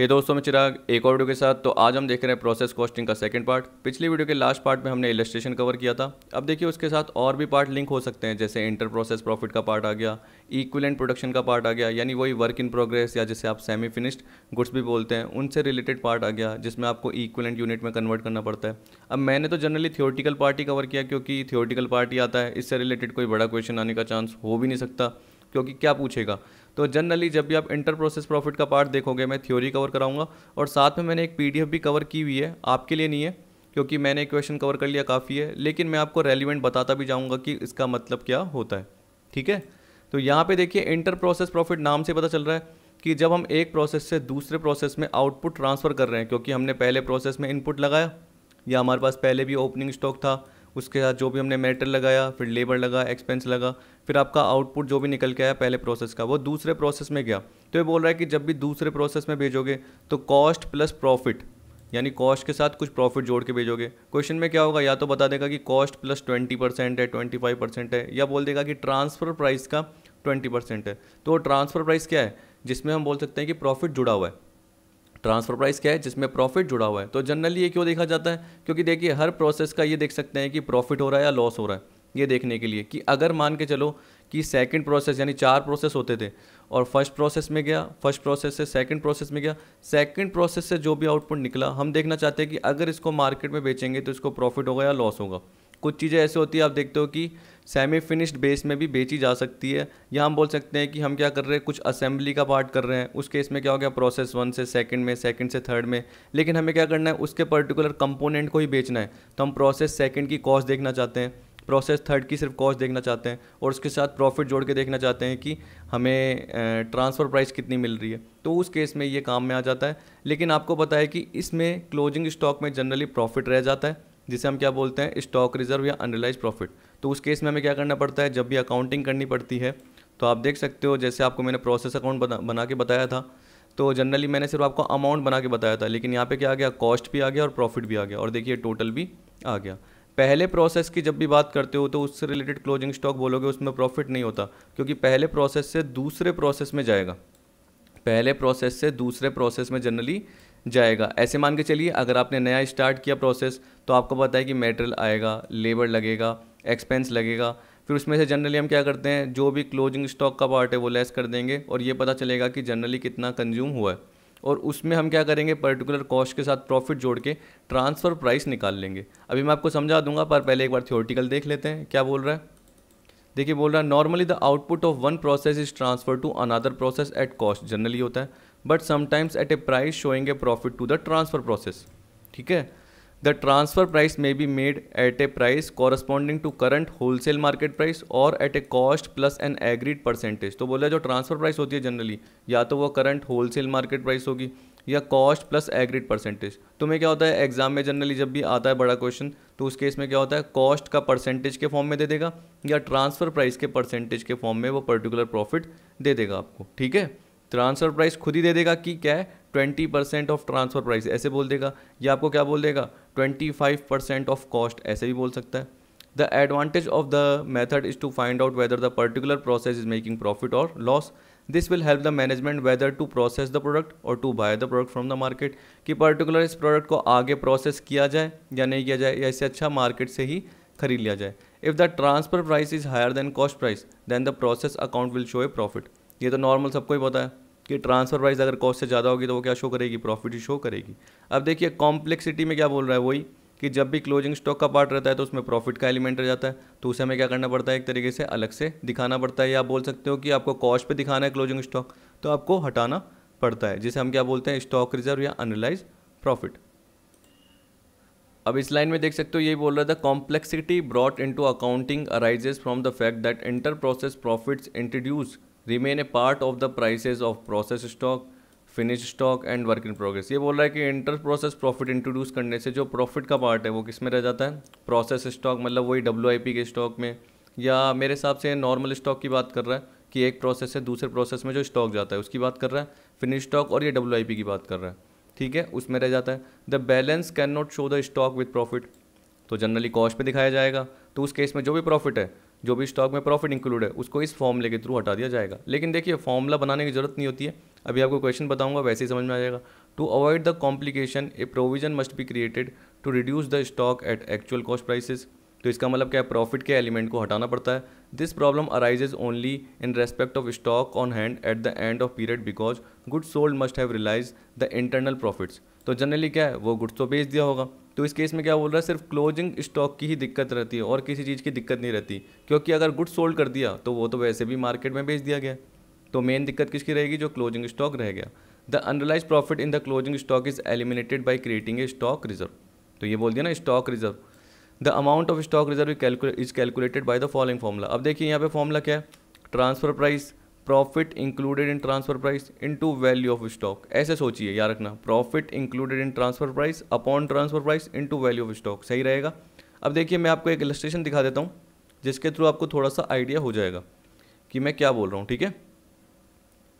हे दोस्तों, मैं चिराग एक और वीडियो के साथ। तो आज हम देख रहे हैं प्रोसेस कॉस्टिंग का सेकंड पार्ट पिछली वीडियो के लास्ट पार्ट में हमने इलस्ट्रेशन कवर किया था। अब देखिए उसके साथ और भी पार्ट लिंक हो सकते हैं, जैसे इंटर प्रोसेस प्रॉफिट का पार्ट आ गया इक्विलेंट प्रोडक्शन का पार्ट आ गया, यानी वही वर्क इन प्रोग्रेस या जैसे आप सेमी फिनिश्ड गुड्स भी बोलते हैं, उनसे रिलेटेड पार्ट आ गया, जिसमें आपको इक्विलेंट यूनिट में कन्वर्ट करना पड़ता है। अब मैंने तो जनरली थियोटिकल पार्ट ही कवर किया, क्योंकि थियोटिकल पार्ट ही आता है, इससे रिलेटेड कोई बड़ा क्वेश्चन आने का चांस हो भी नहीं सकता, क्योंकि क्या पूछेगा? तो जनरली जब भी आप इंटर प्रोसेस प्रॉफिट का पार्ट देखोगे, मैं थ्योरी कवर कराऊँगा और साथ में मैंने एक पीडीएफ भी कवर की हुई है। आपके लिए नहीं है, क्योंकि मैंने क्वेश्चन कवर कर लिया, काफ़ी है। लेकिन मैं आपको रेलिवेंट बताता भी जाऊँगा कि इसका मतलब क्या होता है। ठीक है? तो यहाँ पे देखिए इंटर प्रोसेस प्रॉफिट नाम से पता चल रहा है कि जब हम एक प्रोसेस से दूसरे प्रोसेस में आउटपुट ट्रांसफ़र कर रहे हैं, क्योंकि हमने पहले प्रोसेस में इनपुट लगाया, या हमारे पास पहले भी ओपनिंग स्टॉक था उसके साथ जो भी हमने मेटल लगाया, फिर लेबर लगा, एक्सपेंस लगा, फिर आपका आउटपुट जो भी निकल के आया पहले प्रोसेस का, वो दूसरे प्रोसेस में गया। तो ये बोल रहा है कि जब भी दूसरे प्रोसेस में भेजोगे तो कॉस्ट प्लस प्रॉफिट, यानी कॉस्ट के साथ कुछ प्रॉफिट जोड़ के भेजोगे। क्वेश्चन में क्या होगा? या तो बता देगा कि कॉस्ट प्लस ट्वेंटी परसेंट है, ट्वेंटी फाइव परसेंट है, या बोल देगा कि ट्रांसफ़र प्राइस का ट्वेंटी परसेंट है। तो ट्रांसफ़र प्राइस क्या है? जिसमें हम बोल सकते हैं कि प्रॉफिट जुड़ा हुआ है। ट्रांसफ़र प्राइस क्या है, जिसमें प्रॉफिट जुड़ा हुआ है। तो जनरली ये क्यों देखा जाता है? क्योंकि देखिए, हर प्रोसेस का ये देख सकते हैं कि प्रॉफिट हो रहा है या लॉस हो रहा है, ये देखने के लिए कि अगर मान के चलो कि सेकंड प्रोसेस यानी चार प्रोसेस होते थे और फ़र्स्ट प्रोसेस में गया फ़र्स्ट प्रोसेस से सेकंड प्रोसेस में गया सेकंड प्रोसेस से जो भी आउटपुट निकला, हम देखना चाहते हैं कि अगर इसको मार्केट में बेचेंगे तो इसको प्रॉफिट होगा या लॉस होगा। कुछ चीज़ें ऐसे होती है, आप देखते हो कि सेमी फिनिश्ड बेस में भी बेची जा सकती है। या हम बोल सकते हैं कि हम क्या कर रहे हैं, कुछ असेंबली का पार्ट कर रहे हैं। उस केस में क्या हो गया प्रोसेस वन से सेकंड में सेकंड से थर्ड में। लेकिन हमें क्या करना है, उसके पर्टिकुलर कंपोनेंट को ही बेचना है। तो हम प्रोसेस सेकंड की कॉस्ट देखना चाहते हैं। प्रोसेस थर्ड की सिर्फ़ कॉस्ट देखना चाहते हैं और उसके साथ प्रॉफिट जोड़ के देखना चाहते हैं कि हमें ट्रांसफ़र प्राइस कितनी मिल रही है। तो उस केस में ये काम में आ जाता है। लेकिन आपको पता है कि इसमें क्लोजिंग स्टॉक में जनरली प्रॉफिट रह जाता है, जिसे हम क्या बोलते हैं स्टॉक रिज़र्व या अनरिलाइज प्रॉफिट तो उस केस में हमें क्या करना पड़ता है? जब भी अकाउंटिंग करनी पड़ती है तो आप देख सकते हो, जैसे आपको मैंने प्रोसेस अकाउंट बना बना के बताया था तो जनरली मैंने सिर्फ़ आपको अमाउंट बना के बताया था, लेकिन यहाँ पे क्या आ गया? कॉस्ट भी आ गया और प्रॉफिट भी आ गया, और देखिए टोटल भी आ गया। पहले प्रोसेस की जब भी बात करते हो तो उससे रिलेटेड क्लोजिंग स्टॉक बोलोगे, उसमें प्रॉफिट नहीं होता, क्योंकि पहले प्रोसेस से दूसरे प्रोसेस में जाएगा। पहले प्रोसेस से दूसरे प्रोसेस में जनरली जाएगा। ऐसे मान के चलिए, अगर आपने नया स्टार्ट किया प्रोसेस तो आपको पता है कि मेटेरियल आएगा लेबर लगेगा एक्सपेंस लगेगा। फिर उसमें से जनरली हम क्या करते हैं, जो भी क्लोजिंग स्टॉक का पार्ट है वो लेस कर देंगे और ये पता चलेगा कि जनरली कितना कंज्यूम हुआ है। और उसमें हम क्या करेंगे पर्टिकुलर कॉस्ट के साथ प्रॉफिट जोड़ के ट्रांसफ़र प्राइस निकाल लेंगे। अभी मैं आपको समझा दूँगा, पर पहले एक बार थियोरटिकल देख लेते हैं, क्या बोल रहा है। देखिए, बोल रहा है normally the output of one process is transfer to another process at cost generally होता है। But sometimes at a price showing a profit to the transfer process ठीक है? The transfer price may be made at a price corresponding to current wholesale market price or at a cost plus an agreed percentage तो बोला जो transfer price होती है generally या तो वो करंट होलसेल मार्केट प्राइस होगी, या कॉस्ट प्लस एग्रीड परसेंटेज तो तुम्हें क्या होता है? एग्ज़ाम में जनरली जब भी आता है बड़ा क्वेश्चन तो उस केस में क्या होता है? कॉस्ट का परसेंटेज के फॉर्म में दे देगा, या ट्रांसफ़र प्राइस के परसेंटेज के फॉर्म में वो पर्टिकुलर प्रॉफिट दे देगा आपको, ठीक है? ट्रांसफ़र प्राइस खुद ही दे देगा कि क्या है? Twenty percent of transfer price ऐसे बोल देगा। या आपको क्या बोल देगा? Twenty five percent of cost ऐसे भी बोल सकता है। The advantage of the method is to find out whether the particular process is making profit or loss this will help the management whether to process the product or to buy the product from the market कि particular इस product को आगे process किया जाए या नहीं किया जाए, या इससे अच्छा मार्केट से ही खरीद लिया जाए। If the transfer price is higher than cost price then the process account will show a profit ये तो नॉर्मल सबको ही पता है। कि ट्रांसफ़र प्राइस अगर कॉस्ट से ज़्यादा होगी तो वो क्या शो करेगी? प्रॉफिट ही शो करेगी। अब देखिए कॉम्प्लेक्सिटी में क्या बोल रहा है वही कि जब भी क्लोजिंग स्टॉक का पार्ट रहता है तो उसमें प्रॉफिट का एलिमेंट रह जाता है। तो उसे हमें क्या करना पड़ता है? एक तरीके से अलग से दिखाना पड़ता है। या आप बोल सकते हो कि आपको कॉस्ट पे दिखाना है क्लोजिंग स्टॉक तो आपको हटाना पड़ता है, जिसे हम क्या बोलते हैं? स्टॉक रिज़र्व या अनलाइज प्रॉफिट अब इस लाइन में देख सकते हो, यही बोल रहा था complexity brought into accounting arises from the fact that inter process profits introduce remain a part of the prices of process stock finish stock and work in progress ये बोल रहा है कि इंटर प्रोसेस प्रॉफिट इंट्रोड्यूस करने से जो profit का part है वो किसमें रह जाता है? प्रोसेस स्टॉक मतलब वही डब्ल्यू के स्टॉक में। या मेरे हिसाब से नॉर्मल स्टॉक की बात कर रहा है कि एक प्रोसेस से दूसरे प्रोसेस में जो स्टॉक जाता है, उसकी बात कर रहा है। फिनिश स्टॉक और ये डब्ल्यू की बात कर रहा है। ठीक है? उसमें रह जाता है। The balance can not show the stock with profit तो जनरली कॉस्ट पे दिखाया जाएगा। तो उस केस में जो भी प्रॉफिट है जो भी स्टॉक में प्रॉफिट इंक्लूड है, उसको इस फॉर्मूले के थ्रू हटा दिया जाएगा। लेकिन देखिए फॉर्मूला बनाने की ज़रूरत नहीं होती है। अभी आपको क्वेश्चन बताऊँगा, वैसे ही समझ में आ जाएगा। To avoid the complication a provision must be created to reduce the stock at actual cost prices तो इसका मतलब क्या है? प्रॉफिट के एलिमेंट को हटाना पड़ता है। This problem arises only in respect of stock on hand at the end of period because good sold must have realise the internal profits तो जनरली क्या है? वो गुड्स तो बेच दिया होगा। तो इस केस में क्या बोल रहा है, सिर्फ़ क्लोजिंग स्टॉक की ही दिक्कत रहती है और किसी चीज़ की दिक्कत नहीं रहती। क्योंकि अगर गुड्स सोल्ड कर दिया तो वो तो वैसे भी मार्केट में बेच दिया गया। तो मेन दिक्कत किसकी रहेगी? जो क्लोजिंग स्टॉक रह गया। The unrealise profit in the closing stock is eliminated by creating a stock reserve तो ये बोल दिया ना stock reserve the amount of stock reserve is calculated by the following formula अब देखिए यहाँ पे फॉर्मूला क्या है? Transfer price profit included in transfer price into value of stock ऐसे सोचिए, याद रखना profit included in transfer price upon transfer price into value of stock सही रहेगा? अब देखिए, मैं आपको एक इलस्ट्रेशन दिखा देता हूँ, जिसके थ्रू आपको थोड़ा सा आइडिया हो जाएगा कि मैं क्या बोल रहा हूँ, ठीक है?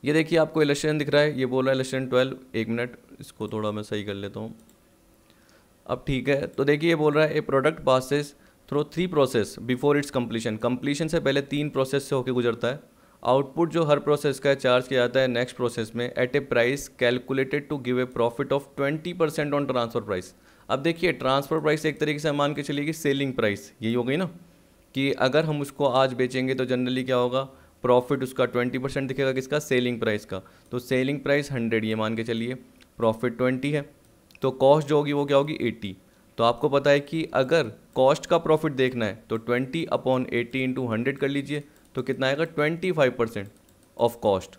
ये देखिए, आपको इलेक्शन दिख रहा है, ये बोल रहा है इलेक्शन ट्वेल्व एक मिनट इसको थोड़ा मैं सही कर लेता हूँ। अब ठीक है तो देखिए, ये बोल रहा है a product passes through three process before its completion completion से पहले तीन प्रोसेस से होकर गुजरता है। आउटपुट जो हर प्रोसेस का चार्ज किया जाता है नेक्स्ट प्रोसेस में at a price calculated to give a profit of twenty percent on transfer price. अब देखिए, ट्रांसफ़र प्राइस एक तरीके से मान के चलिए कि सेलिंग प्राइस, यही हो गई ना? कि अगर हम उसको आज बेचेंगे तो जनरली क्या होगा? प्रॉफिट उसका ट्वेंटी परसेंट दिखेगा किसका? सेलिंग प्राइस का। तो सेलिंग प्राइस हंड्रेड, ये मान के चलिए, प्रॉफिट ट्वेंटी है तो कॉस्ट जो होगी वो क्या होगी? एट्टी तो आपको पता है कि अगर कॉस्ट का प्रॉफिट देखना है तो twenty upon eighty into hundred कर लीजिए तो कितना आएगा? Twenty five percent of cost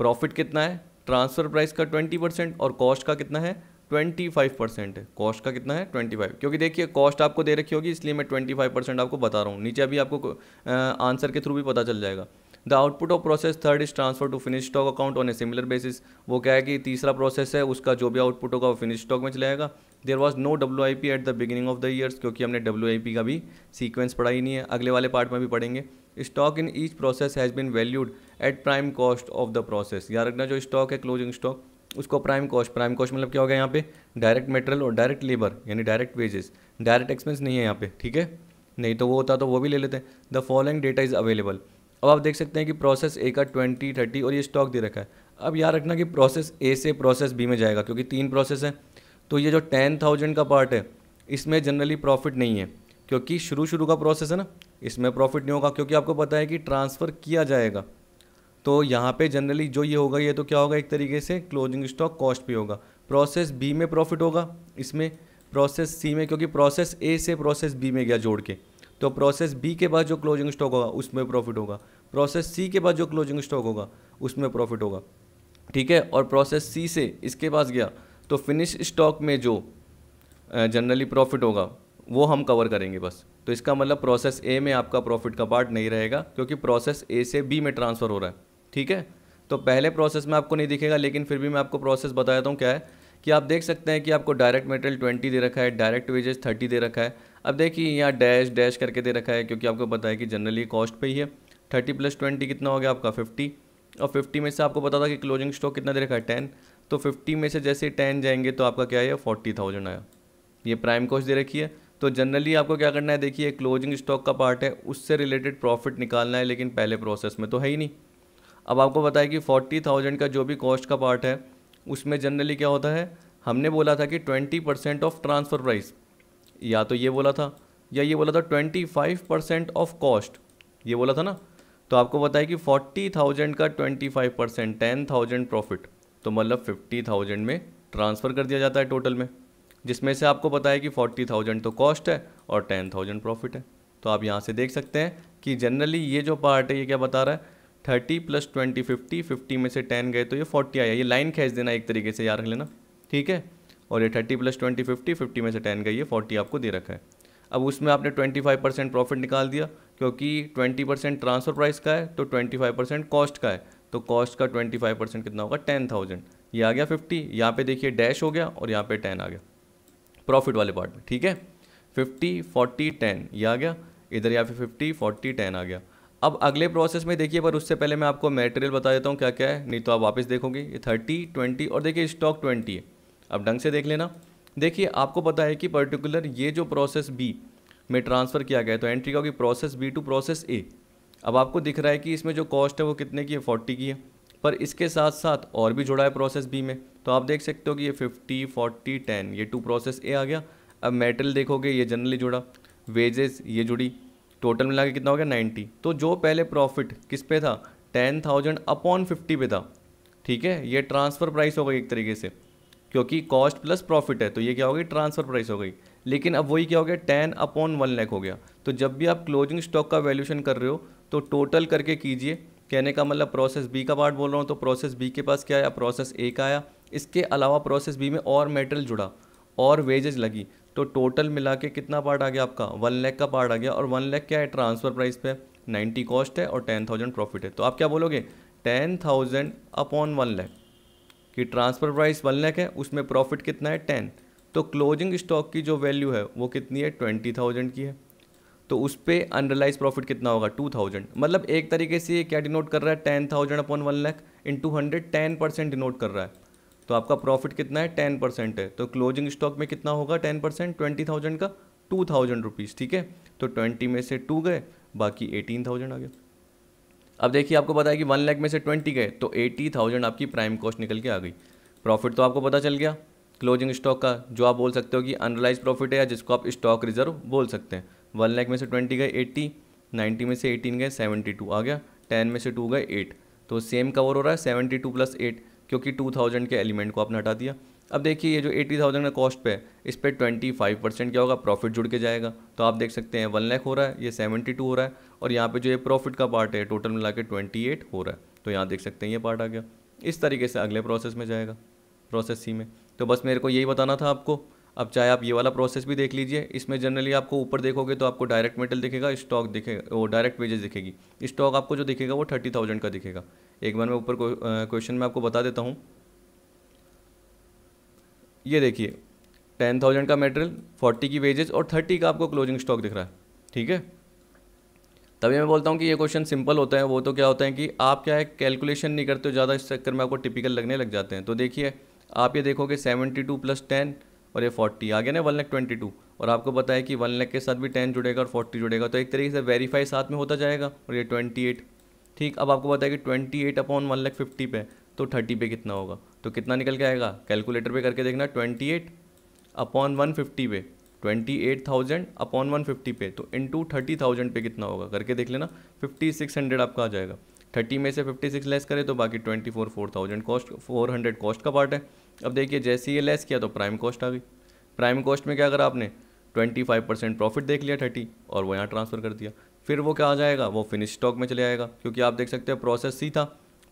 profit कितना है? ट्रांसफ़र प्राइस का ट्वेंटी परसेंट और कॉस्ट का कितना है? ट्वेंटी फाइव परसेंट है। कॉस्ट का कितना है? ट्वेंटी फाइव क्योंकि देखिए कॉस्ट आपको दे रखी होगी, इसलिए मैं ट्वेंटी फाइव परसेंट आपको बता रहा हूँ। नीचे अभी आपको आंसर के थ्रू भी पता चल जाएगा। The output of process third is transfer to finish stock account on a similar basis वो क्या है कि तीसरा प्रोसेस है, उसका जो भी आउटपुट होगा वो फिनिश स्टॉक में चलाएगा there was no W I P at the beginning of the years क्योंकि हमने डब्ल्यू आई पी का भी सीक्वेंस पढ़ा ही नहीं है। अगले वाले पार्ट में भी पढ़ेंगे। Stock in each process has been valued at prime cost of the process याद रखना जो स्टॉक है क्लोजिंग स्टॉक उसको प्राइम कॉस्ट प्राइम कॉस्ट मतलब क्या होगा यहाँ पे? डायरेक्ट मेटेरियल और डायरेक्ट लेबर यानी डायरेक्ट वेजेस डायरेक्ट एक्सपेंस नहीं है यहाँ पे, ठीक है? नहीं तो वो होता तो वो भी ले लेते हैं। The following data is available अब आप देख सकते हैं कि प्रोसेस ए का ट्वेंटी थर्टी और ये स्टॉक दे रखा है। अब याद रखना कि प्रोसेस ए से प्रोसेस बी में जाएगा, क्योंकि तीन प्रोसेस है। तो ये जो टेन थाउज़ेंड का पार्ट है, इसमें जनरली प्रॉफिट नहीं है, क्योंकि शुरू शुरू का प्रोसेस है ना इसमें प्रॉफिट नहीं होगा, क्योंकि आपको पता है कि ट्रांसफ़र किया जाएगा। तो यहाँ पे जनरली जो ये होगा, ये तो क्या होगा, एक तरीके से क्लोजिंग स्टॉक कॉस्ट भी होगा। प्रोसेस बी में प्रॉफिट होगा, इसमें प्रोसेस सी में, क्योंकि प्रोसेस ए से प्रोसेस बी में गया जोड़ के। तो प्रोसेस बी के बाद जो क्लोजिंग स्टॉक होगा, उसमें प्रॉफिट होगा। प्रोसेस सी के बाद जो क्लोजिंग स्टॉक होगा, उसमें प्रॉफिट होगा। ठीक है? और प्रोसेस सी से इसके पास गया तो फिनिश स्टॉक में जो जनरली प्रॉफिट होगा, वो हम कवर करेंगे बस। तो इसका मतलब प्रोसेस ए में आपका प्रॉफिट का पार्ट नहीं रहेगा, क्योंकि प्रोसेस ए से बी में ट्रांसफ़र हो रहा है, ठीक है? तो पहले प्रोसेस में आपको नहीं दिखेगा, लेकिन फिर भी मैं आपको प्रोसेस बता देता हूँ क्या है? कि आप देख सकते हैं कि आपको डायरेक्ट मटेरियल ट्वेंटी दे रखा है डायरेक्ट वेजेस थर्टी दे रखा है। अब देखिए, यहाँ डैश डैश करके दे रखा है, क्योंकि आपको पता है कि जनरली कॉस्ट पे ही है। थर्टी प्लस ट्वेंटी कितना हो गया आपका? फिफ्टी और फिफ्टी में से आपको पता था कि क्लोजिंग स्टॉक कितना दे रखा है? टेन तो फिफ्टी में से जैसे टेन जाएँगे तो आपका क्या है फोर्टी थाउज़ेंड आया। ये प्राइम कॉस्ट दे रखी है। तो जनरली आपको क्या करना है, देखिए क्लोजिंग स्टॉक का पार्ट है, उससे रिलेटेड प्रॉफिट निकालना है, लेकिन पहले प्रोसेस में तो है ही नहीं। अब आपको बताया कि फोर्टी थाउज़ेंड का जो भी कॉस्ट का पार्ट है, उसमें जनरली क्या होता है, हमने बोला था कि twenty percent of transfer price या तो ये बोला था, या ये बोला था twenty five percent of cost ये बोला था ना? तो आपको बताया कि फोर्टी थाउज़ेंड का twenty five percent ten thousand profit तो मतलब फिफ्टी थाउज़ेंड में ट्रांसफ़र कर दिया जाता है टोटल में। जिसमें से आपको पता है कि फोर्टी थाउज़ेंड तो कॉस्ट है और टेन थाउज़ेंड प्रॉफिट है। तो आप यहाँ से देख सकते हैं कि जनरली ये जो पार्ट है, ये क्या बता रहा है? Thirty plus twenty fifty fifty में से टेन गए तो ये फोर्टी आया। ये लाइन खींच देना एक तरीके से, याद रख लेना। ठीक है? और ये thirty plus twenty fifty fifty में से टेन गई, ये फोर्टी आपको दे रखा है। अब उसमें आपने ट्वेंटी फाइव परसेंट प्रॉफिट निकाल दिया, क्योंकि ट्वेंटी परसेंट ट्रांसफ़र प्राइस का है तो ट्वेंटी फाइव परसेंट कॉस्ट का है। तो कॉस्ट का ट्वेंटी फाइव परसेंट कितना होगा? Ten thousand. ये आ गया फिफ्टी। यहाँ पे देखिए डैश हो गया और यहाँ पे टेन आ गया। प्रॉफिट वाले पार्ट में, ठीक है? फिफ्टी फोर्टी टेन ये आ गया। इधर या फिर फिफ्टी फोर्टी टेन आ गया। अब अगले प्रोसेस में देखिए, पर उससे पहले मैं आपको मटेरियल बता देता हूँ क्या क्या है। नहीं तो आप वापस देखोगे। ये थर्टी ट्वेंटी और देखिए स्टॉक ट्वेंटी है। अब ढंग से देख लेना। देखिए, आपको पता है कि पर्टिकुलर ये जो प्रोसेस बी में ट्रांसफ़र किया गया है तो एंट्री का होगी process B to process A अब आपको दिख रहा है कि इसमें जो कॉस्ट है वो कितने की है? फोर्टी की है। पर इसके साथ साथ और भी जुड़ा है प्रोसेस बी में। तो आप देख सकते हो कि ये फिफ्टी फोर्टी टेन ये टू प्रोसेस ए आ गया। अब मेटल देखोगे, ये जनरली जुड़ा। वेजेस ये जुड़ी। टोटल मिला के कितना हो गया? नाइन्टी तो जो पहले प्रॉफिट किस पे था? टेन थाउज़ेंड अपॉन फिफ्टी पे था। ठीक है? ये ट्रांसफ़र प्राइस हो गई एक तरीके से। क्योंकि कॉस्ट प्लस प्रॉफिट है तो ये क्या हो गई? ट्रांसफ़र प्राइस हो गई। लेकिन अब वही क्या हो गया? टेन अपॉन वन लैख हो गया। तो जब भी आप क्लोजिंग स्टॉक का वैल्यूशन कर रहे हो तो टोटल करके कीजिए। कहने का मतलब प्रोसेस बी का पार्ट बोल रहा हूँ तो प्रोसेस बी के पास क्या आया? प्रोसेस ए का आया। इसके अलावा प्रोसेस बी में और मेटल जुड़ा, और वेजेज लगी। तो टोटल मिला के कितना पार्ट आ गया आपका? वन लैख का पार्ट आ गया। और वन लैख क्या है? ट्रांसफ़र प्राइस पे। नाइन्टी कॉस्ट है और टेन थाउज़ेंड प्रॉफिट है। तो आप क्या बोलोगे? Ten thousand upon one lakh कि ट्रांसफ़र प्राइस वन लैख है। उसमें प्रॉफिट कितना है? टेन तो क्लोजिंग स्टॉक की जो वैल्यू है, वो कितनी है? ट्वेंटी थाउज़ेंड की है। तो उस पर अनरलाइज प्रॉफिट कितना होगा? टू थाउज़ेंड मतलब एक तरीके से ये क्या डिनोट कर रहा है? Ten thousand upon one lakh into hundred ten percent denote कर रहा है। तो आपका प्रॉफिट कितना है? टेन परसेंट है। तो क्लोजिंग स्टॉक में कितना होगा? टेन परसेंट ट्वेंटी थाउज़ेंड का टू थाउज़ेंड रुपीज़ ठीक है? तो ट्वेंटी में से टू गए, बाकी एटीन थाउज़ेंड आ गया। अब देखिए, आपको पता है कि वन लैख में से ट्वेंटी गए तो एटी थाउज़ेंड आपकी प्राइम कॉस्ट निकल के आ गई। प्रॉफिट तो आपको पता चल गया। क्लोजिंग स्टॉक का, जो आप बोल सकते हो कि अनरलाइज प्रॉफिट है या जिसको आप स्टॉक रिज़र्व बोल सकते हैं। वन लैख में से ट्वेंटी गए एट्टी नाइन्टी में से एटीन गए सेवेंटी टू, आ गया। टेन में से टू गए एट। तो सेम कवर हो रहा है सेवेंटी टू प्लस एट, क्योंकि टू थाउज़ेंड के एलिमेंट को आपने हटा दिया। अब देखिए, ये जो एटी थाउज़ेंड का कॉस्ट पे इस पर ट्वेंटी फाइव परसेंट क्या होगा? प्रॉफिट जुड़ के जाएगा। तो आप देख सकते हैं, वन लैख हो रहा है, ये सेवेंटी टू हो रहा है, और यहाँ पे जो ये प्रॉफिट का पार्ट है, टोटल मिला के ट्वेंटी एट हो रहा है। तो यहाँ देख सकते हैं, ये पार्ट आ गया। इस तरीके से अगले प्रोसेस में जाएगा, प्रोसेस सी में। तो बस मेरे को यही बताना था आपको। अब चाहे आप ये वाला प्रोसेस भी देख लीजिए, इसमें जनरली आपको ऊपर देखोगे तो आपको डायरेक्ट मेटल दिखेगा स्टॉक दिखेगा, वो डायरेक्ट वेजेस दिखेगी। स्टॉक आपको जो दिखेगा वो थर्टी थाउज़ेंड का दिखेगा। एक बार मैं ऊपर क्वेश्चन में आपको बता देता हूँ। ये देखिए टेन थाउज़ेंड का मेटेरियल फोर्टी की वेजेस और थर्टी का आपको क्लोजिंग स्टॉक दिख रहा है, ठीक है? तभी मैं बोलता हूँ कि ये क्वेश्चन सिंपल होता है, वो तो क्या होता है कि आप क्या है कैलकुलेशन नहीं करते हो, ज़्यादा इस चक्कर में आपको टिपिकल लगने लग जाते हैं। तो देखिए, आप ये देखोगे सेवेंटी टू प्लस टेन और ये फोर्टी आ गया ना वन लैख ट्वेंटी टू और आपको पता है कि वन लैख के साथ भी टेन जुड़ेगा और फोर्टी जुड़ेगा तो एक तरीके से वेरीफाई साथ में होता जाएगा और ये ट्वेंटी एट ठीक, अब आपको पता है कि twenty eight upon one lakh fifty पे तो थर्टी पे कितना होगा? तो कितना निकल के आएगा? कैलकुलेटर पे करके देखना twenty eight upon one fifty पे twenty eight thousand upon one fifty पे तो इंटू थर्टी थाउज़ेंड पे कितना होगा? करके देख लेना फिफ्टी सिक्स हंड्रेड आपका आ जाएगा। थर्टी में से फिफ्टी सिक्स लेस करें तो बाकी twenty four four thousand cost four hundred cost का पार्ट है। अब देखिए, जैसे ये लेस किया तो प्राइम कॉस्ट आ गई। प्राइम कॉस्ट में क्या करा आपने? ट्वेंटी फाइव परसेंट प्रॉफिट देख लिया थर्टी और वो यहाँ ट्रांसफ़र कर दिया। फिर वो क्या आ जाएगा? वो फिनिश स्टॉक में चले आएगा। क्योंकि आप देख सकते हैं प्रोसेस सी था।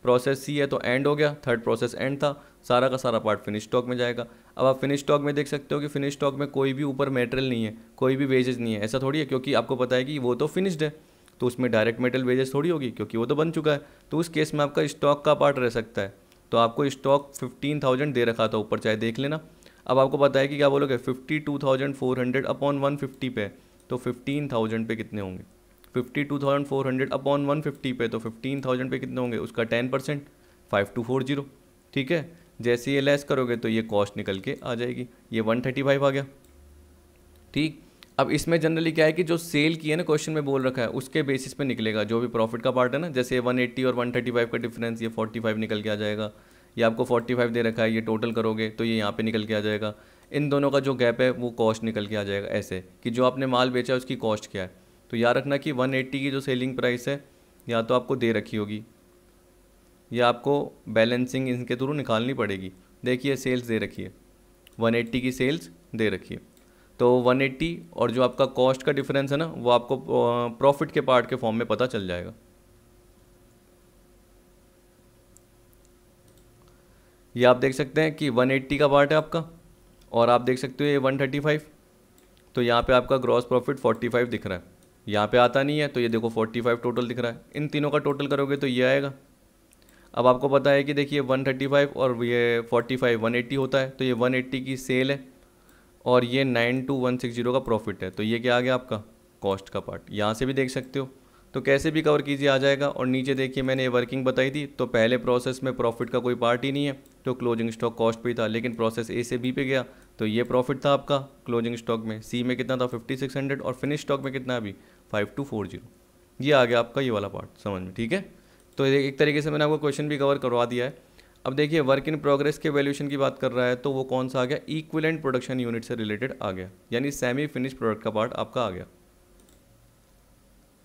प्रोसेस सी है तो एंड हो गया। थर्ड प्रोसेस एंड था। सारा का सारा पार्ट फिनिश स्टॉक में जाएगा। अब आप फिनिश स्टॉक में देख सकते हो कि फिनिश स्टॉक में कोई भी ऊपर मेटेरियल नहीं है। कोई भी वेजेस नहीं है। ऐसा थोड़ी है क्योंकि आपको पता है कि वो तो फिनिश्ड है। तो उसमें डायरेक्ट मेटेरियल वेजेस थोड़ी होगी क्योंकि वो तो बन चुका है। तो उस केस में आपका स्टॉक का पार्ट रह सकता है। तो आपको स्टॉक फिफ्टीन थाउज़ेंड दे रखा था ऊपर, चाहे देख लेना। अब आपको पता है कि क्या बोलोगे? Fifty two thousand four hundred upon one fifty पे। तो फिफ्टीन थाउज़ेंड पे कितने होंगे? Fifty two thousand four hundred upon one fifty पे तो फिफ्टीन थाउज़ेंड पे कितने होंगे? उसका ten percent five two four zero ठीक है? जैसे ये लेस करोगे तो ये कॉस्ट निकल के आ जाएगी। ये वन थर्टी फाइव आ गया। ठीक? अब इसमें जनरली क्या है कि जो सेल की है ना क्वेश्चन में बोल रखा है, उसके बेसिस पे निकलेगा। जो भी प्रॉफिट का पार्ट है ना, जैसे 180 और 135 का डिफरेंस ये 45 निकल के आ जाएगा। ये आपको 45 दे रखा है, ये टोटल करोगे तो ये यहाँ पे निकल के आ जाएगा। इन दोनों का जो गैप है, वो कॉस्ट निकल के आ जाएगा ऐसे, कि जो आपने माल बेचा है, उसकी कॉस्ट क्या है। तो याद रखना कि 180 की जो सेलिंग प्राइस है, या तो आपको दे रखी होगी, या आपको बैलेंसिंग इनके थ्रू निकालनी पड़ेगी। देखिए सेल्स दे रखी है। 180 की सेल्स दे रखी है। तो 180 और जो आपका कॉस्ट का डिफरेंस है ना, वो आपको प्रॉफिट के पार्ट के फॉर्म में पता चल जाएगा। ये आप देख सकते हैं कि 180 का पार्ट है आपका और आप देख सकते हो ये 135 तो यहाँ पे आपका ग्रॉस प्रॉफिट 45 दिख रहा है। यहाँ पे आता नहीं है तो ये देखो 45 टोटल दिख रहा है। इन तीनों का टोटल करोगे तो ये आएगा। अब आपको पता है कि देखिए 135 और ये 45 180 होता है तो ये 180 की सेल है। और ये nine two one six zero का प्रॉफिट है। तो ये क्या आ गया आपका? कॉस्ट का पार्ट यहाँ से भी देख सकते हो। तो कैसे भी कवर कीजिए, आ जाएगा। और नीचे देखिए, मैंने ये वर्किंग बताई थी। तो पहले प्रोसेस में प्रॉफिट का कोई पार्ट ही नहीं है। तो क्लोजिंग स्टॉक कॉस्ट पे था, लेकिन प्रोसेस ए से बी पे गया। तो ये प्रॉफिट था आपका क्लोजिंग स्टॉक में। सी में कितना था? फिफ्टी सिक्स हंड्रेड और फिनिश स्टॉक में कितना अभी? फाइव टू फोर ज़ीरो ये आ गया आपका ये वाला पार्ट समझ में, ठीक है? तो एक तरीके से मैंने आपको क्वेश्चन भी कवर करवा दिया है। अब देखिए वर्क इन प्रोग्रेस के वैल्यूशन की बात कर रहा है तो वो कौन सा आ गया? इक्विलेंट प्रोडक्शन यूनिट से रिलेटेड आ गया। यानी सेमी फिनिश प्रोडक्ट का पार्ट आपका आ गया।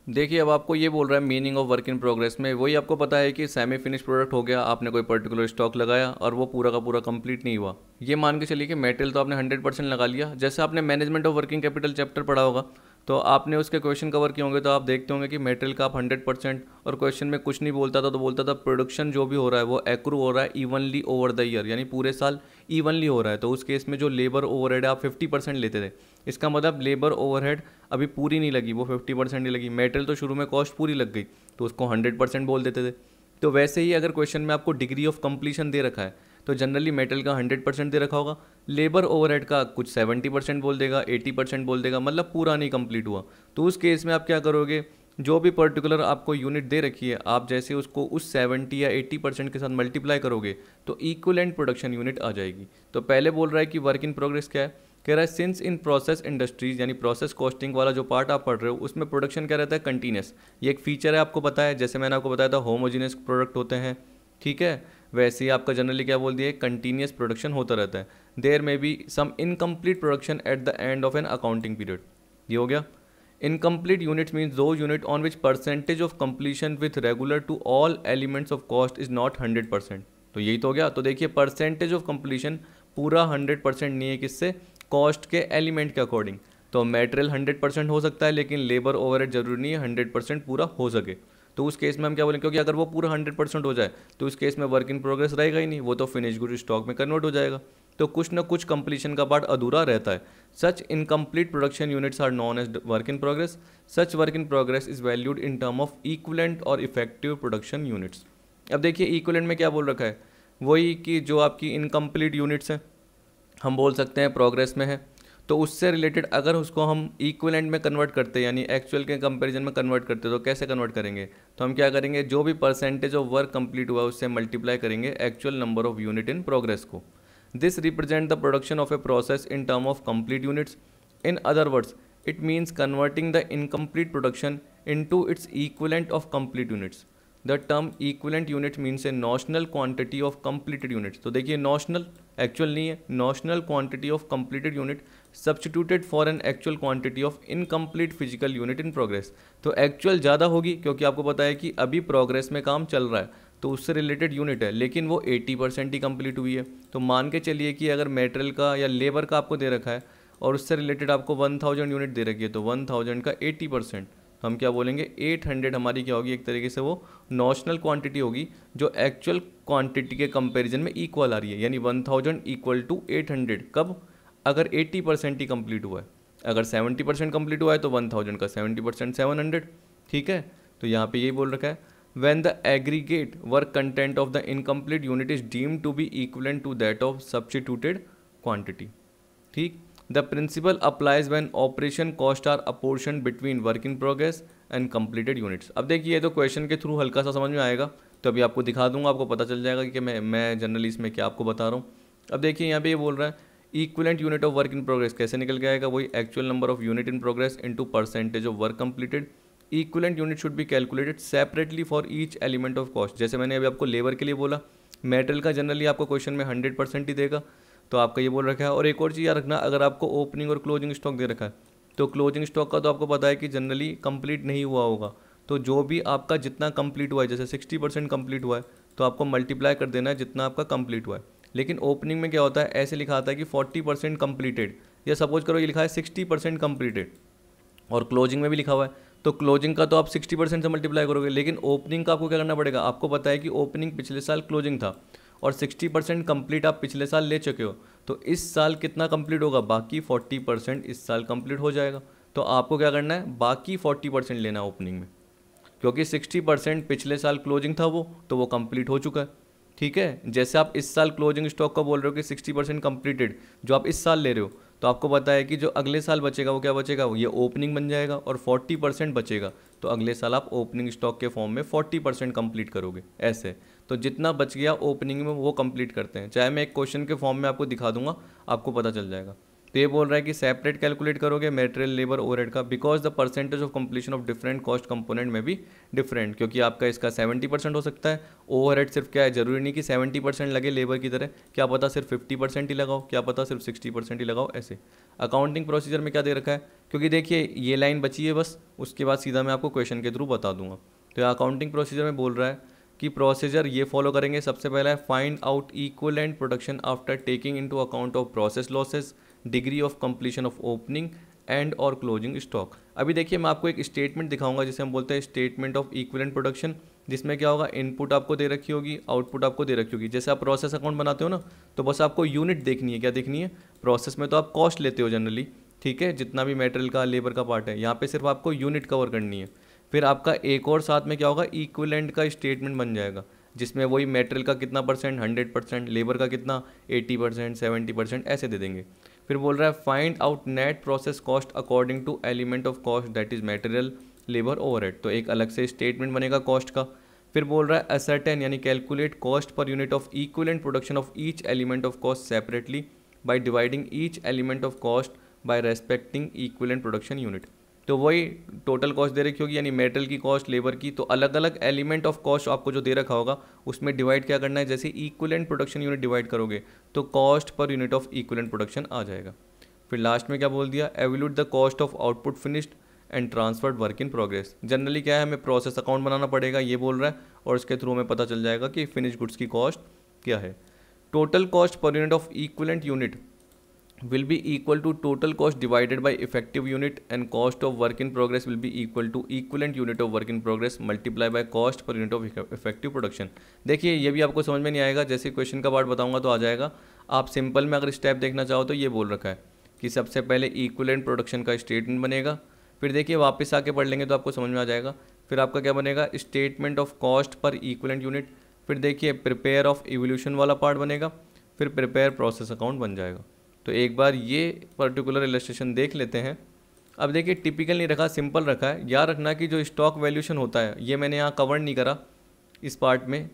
देखिए, अब आपको ये बोल रहा है meaning of work in progress में। वही आपको पता है कि सेमी फिनिश प्रोडक्ट हो गया, आपने कोई पर्टिकुलर स्टॉक लगाया और वो पूरा का पूरा कंप्लीट नहीं हुआ। ये मान के चलिए कि मेटेरियल तो आपने हंड्रेड परसेंट लगा लिया। जैसे आपने management of working capital chapter पढ़ा होगा तो आपने उसके क्वेश्चन कवर किए होंगे तो आप देखते होंगे कि मेटेरियल का आप हंड्रेड परसेंट और क्वेश्चन में कुछ नहीं बोलता था तो बोलता था प्रोडक्शन जो भी हो रहा है वो एक्रू हो रहा है इवनली ओवर द ईयर यानी पूरे साल इवनली हो रहा है। तो उस केस में जो लेबर ओवरहेड है, आप फिफ्टी परसेंट लेते थे। इसका मतलब लेबर ओवरहेड अभी पूरी नहीं लगी, वो फिफ्टी परसेंट नहीं लगी। मेटेरियल तो शुरू में कॉस्ट पूरी लग गई तो उसको हंड्रेड परसेंट बोल देते थे। तो वैसे ही अगर क्वेश्चन में आपको डिग्री ऑफ़ कंप्लीशन दे रखा है तो जनरली मेटल का हंड्रेड परसेंट दे रखा होगा। लेबर ओवरहेड का कुछ सेवेंटी परसेंट बोल देगा एटी परसेंट बोल देगा मतलब पूरा नहीं कंप्लीट हुआ। तो उस केस में आप क्या करोगे? जो भी पर्टिकुलर आपको यूनिट दे रखी है, आप जैसे उसको उस सेवेंटी या एट्टी परसेंट के साथ मल्टीप्लाई करोगे तो इक्वलेंट प्रोडक्शन यूनिट आ जाएगी। तो पहले बोल रहा है कि वर्क इन प्रोग्रेस क्या है? कह रहा है सिंस इन प्रोसेस इंडस्ट्रीज़ यानी प्रोसेस कॉस्टिंग वाला जो पार्ट आप पढ़ रहे हो, उसमें प्रोडक्शन क्या रहता है? कंटिन्यूस ये एक फीचर है, आपको पता है। जैसे मैंने आपको बताया था होमोजीनियस प्रोडक्ट होते हैं, ठीक है? वैसे ही आपका जनरली क्या बोल दिया कंटिन्यूस प्रोडक्शन होता रहता है। There may be some incomplete production at the end of an accounting period ये हो गया। Incomplete unit means the unit on which percentage of completion with regular to all elements of cost is not hundred percent तो यही तो हो गया। तो देखिए परसेंटेज ऑफ़ कंप्लीशन पूरा हंड्रेड परसेंट नहीं है किससे? कॉस्ट के एलिमेंट के अकॉर्डिंग तो मेटेरियल हंड्रेड परसेंट हो सकता है, लेकिन लेबर ओवरहेड ज़रूरी नहीं है हंड्रेड परसेंट पूरा हो सके। तो उस केस में हम क्या बोलेंगे क्योंकि अगर वो पूरा हंड्रेड परसेंट हो जाए तो उस केस में वर्क इन प्रोग्रेस रहेगा ही नहीं, वो तो फिनिश गुड स्टॉक में कन्वर्ट हो जाएगा। तो कुछ ना कुछ कंप्लीशन का पार्ट अधूरा रहता है। Such incomplete production units are known as work in progress such work in progress is valued in term of equivalent or effective production units अब देखिए इक्वलेंट में क्या बोल रखा है? वही कि जो आपकी इनकम्प्लीट यूनिट्स हैं, हम बोल सकते हैं प्रोग्रेस में है। तो उससे रिलेटेड अगर उसको हम इक्वलेंट में कन्वर्ट करते हैं यानी एक्चुअल के कंपैरिजन में कन्वर्ट करते तो कैसे कन्वर्ट करेंगे? तो हम क्या करेंगे? जो भी परसेंटेज ऑफ़ वर्क कंप्लीट हुआ, उससे मल्टीप्लाई करेंगे actual number of unit in progress को। This represent the production of a process in term of complete units in other words it means converting the incomplete production into its equivalent of complete units the term equivalent unit means a notional quantity of completed units तो देखिए notional actual नहीं है notional quantity of completed unit substituted for an actual quantity of incomplete physical unit in progress तो actual ज़्यादा होगी क्योंकि आपको पता है कि अभी प्रोग्रेस में काम चल रहा है तो उससे रिलेटेड यूनिट है, लेकिन वो 80 परसेंट ही कंप्लीट हुई है। तो मान के चलिए कि अगर मेटेरियल का या लेबर का आपको दे रखा है, और उससे रिलेटेड आपको 1000 यूनिट दे रखी है तो 1000 का 80 परसेंट हम क्या बोलेंगे? 800 हमारी क्या होगी? एक तरीके से वो नॉशनल क्वांटिटी होगी, जो एक्चुअल क्वांटिटी के कंपैरिजन में इक्वल आ रही है। यानी 1000 इक्वल टू 800 कब? अगर 80 परसेंट ही कंप्लीट हुआ है, अगर 70 परसेंट कंप्लीट हुआ है तो 1000 का 70 परसेंट सेवन ठीक है? तो यहाँ पे यही बोल रखा है, when the aggregate work content of the incomplete unit is deemed to be equivalent to that of substituted quantity. ठीक? The principle applies when operation cost are apportion between work in progress and completed units अब देखिए, ये तो question के through हल्का सा समझ में आएगा तो अभी आपको दिखा दूँगा, आपको पता चल जाएगा कि मैं मैं जनरली इसमें क्या आपको बता रहा हूँ। अब देखिए, यहाँ पे ये बोल रहा है equivalent unit of work in progress कैसे निकल के आएगा? वही actual number of unit in progress into percentage of work completed equivalent unit should be calculated separately for each element of cost जैसे मैंने अभी आपको लेबर के लिए बोला मेटल का जनरली आपको क्वेश्चन में हंड्रेड परसेंट ही देगा तो आपका ये बोल रखा है। और एक और चीज़ याद रखना, अगर आपको ओपनिंग और क्लोजिंग स्टॉक दे रखा है तो क्लोजिंग स्टॉक का तो आपको पता है कि जनरली कंप्लीट नहीं हुआ होगा। तो जो भी आपका जितना कंप्लीट हुआ है, जैसे सिक्सटी परसेंट कंप्लीट हुआ है तो आपको मल्टीप्लाई कर देना है जितना आपका कंप्लीट हुआ है। लेकिन ओपनिंग में क्या होता है? ऐसे लिखा आता है कि फोर्टी परसेंट कम्प्लीटेड या सपोज़ करो ये लिखा है सिक्सटी परसेंट कम्प्लीटेड और क्लोजिंग में भी लिखा हुआ है। तो क्लोजिंग का तो आप सिक्सटी परसेंट से मल्टीप्लाई करोगे, लेकिन ओपनिंग का आपको क्या करना पड़ेगा? आपको पता है कि ओपनिंग पिछले साल क्लोजिंग था और सिक्सटी परसेंट कंप्लीट आप पिछले साल ले चुके हो। तो इस साल कितना कंप्लीट होगा? बाकी फोर्टी परसेंट इस साल कंप्लीट हो जाएगा। तो आपको क्या करना है? बाकी फोर्टी परसेंट लेना है ओपनिंग में। क्योंकि सिक्सटी परसेंट पिछले साल क्लोजिंग था वो तो वो कंप्लीट हो चुका है। ठीक है? जैसे आप इस साल क्लोजिंग स्टॉक का बोल रहे हो कि सिक्सटी परसेंट कंप्लीटेड जो आप इस साल ले रहे हो तो आपको पता है कि जो अगले साल बचेगा, वो क्या बचेगा? वो ये ओपनिंग बन जाएगा और फोर्टी परसेंट बचेगा। तो अगले साल आप ओपनिंग स्टॉक के फॉर्म में फोर्टी परसेंट कंप्लीट करोगे, ऐसे। तो जितना बच गया ओपनिंग में, वो कंप्लीट करते हैं। चाहे मैं एक क्वेश्चन के फॉर्म में आपको दिखा दूँगा, आपको पता चल जाएगा। तो ये बोल रहा है कि सेपरेट कैलकुलेट करोगे मेटेरियल लेबर ओवरहेड का because the percentage of completion of different cost component में भी डिफरेंट क्योंकि आपका इसका सेवेंटी परसेंट हो सकता है। ओवरहेड सिर्फ़ क्या है? ज़रूरी नहीं कि सेवेंटी परसेंट लगे लेबर की तरह। क्या पता सिर्फ़ फिफ्टी परसेंट ही लगाओ, क्या पता सिर्फ़ सिक्सटी परसेंट ही लगाओ, ऐसे। अकाउंटिंग प्रोसीजर में क्या दे रखा है? क्योंकि देखिए, ये लाइन बची है बस, उसके बाद सीधा मैं आपको क्वेश्चन के थ्रू बता दूँगा। तो अकाउंटिंग प्रोसीजर में बोल रहा है कि प्रोसीजर ये फॉलो करेंगे। सबसे पहला है find out equal and production after taking into account of process losses degree of completion of opening and और क्लोजिंग स्टॉक। अभी देखिए, मैं आपको एक स्टेटमेंट दिखाऊँगा जिसे हम बोलते हैं स्टेटमेंट ऑफ़ इक्वलेंट प्रोडक्शन, जिसमें क्या होगा, इनपुट आपको दे रखी होगी, आउटपुट आपको दे रखी होगी। जैसे आप प्रोसेस अकाउंट बनाते हो ना तो बस आपको यूनिट देखनी है। क्या देखनी है? प्रोसेस में तो आप कॉस्ट लेते हो जनरली, ठीक है? जितना भी मेटेरियल का, लेबर का पार्ट है, यहाँ पे सिर्फ़ आपको यूनिट कवर करनी है। फिर आपका एक और साथ में क्या होगा इक्वलेंट का स्टेटमेंट बन जाएगा, जिसमें वही मेटेरियल का कितना परसेंट, हंड्रेड परसेंट, लेबर का कितना एट्टी परसेंट, सेवेंटी परसेंट ऐसे दे देंगे। फिर बोल रहा है find out net process cost according to element of cost that is material labour over तो एक अलग से स्टेटमेंट बनेगा कॉस्ट का। फिर बोल रहा है असर्टेन यानी calculate cost per unit of equivalent production of each element of cost separately by dividing each element of cost by respecting equivalent production unit तो वही टोटल कॉस्ट दे रखी होगी, यानी मेटल की कॉस्ट लेबर की तो अलग अलग एलिमेंट ऑफ़ कॉस्ट आपको जो दे रखा होगा, उसमें डिवाइड क्या करना है? जैसे इक्वलेंट प्रोडक्शन यूनिट डिवाइड करोगे तो cost per unit of equivalent production आ जाएगा। फिर लास्ट में क्या बोल दिया? Evaluate the cost of output finished and transferred work in progress generally क्या है, हमें प्रोसेस अकाउंट बनाना पड़ेगा, ये बोल रहा है, और इसके थ्रू हमें पता चल जाएगा कि फिनिश गुड्स की कॉस्ट क्या है। Total cost per unit of equivalent unit will be equal to total cost divided by effective unit and cost of work in progress will be equal to equivalent unit of work in progress multiply by cost per unit of effective production. देखिए, ये भी आपको समझ में नहीं आएगा, जैसे question का पार्ट बताऊँगा तो आ जाएगा। आप सिंपल में अगर स्टेप देखना चाहो तो ये बोल रखा है कि सबसे पहले इक्वलेंट प्रोडक्शन का स्टेटमेंट बनेगा। फिर देखिए, वापस आके पढ़ लेंगे तो आपको समझ में आ जाएगा। फिर आपका क्या बनेगा? Statement of cost per equivalent unit फिर देखिए प्रिपेयर ऑफ़ इवोल्यूशन वाला पार्ट बनेगा। फिर प्रिपेयर प्रोसेस अकाउंट बन जाएगा। तो एक बार ये पर्टिकुलर इलस्ट्रेशन देख लेते हैं। अब देखिए टिपिकल नहीं रखा सिंपल रखा है। याद रखना कि जो स्टॉक वैल्यूशन होता है, ये मैंने यहाँ कवर नहीं करा इस पार्ट में,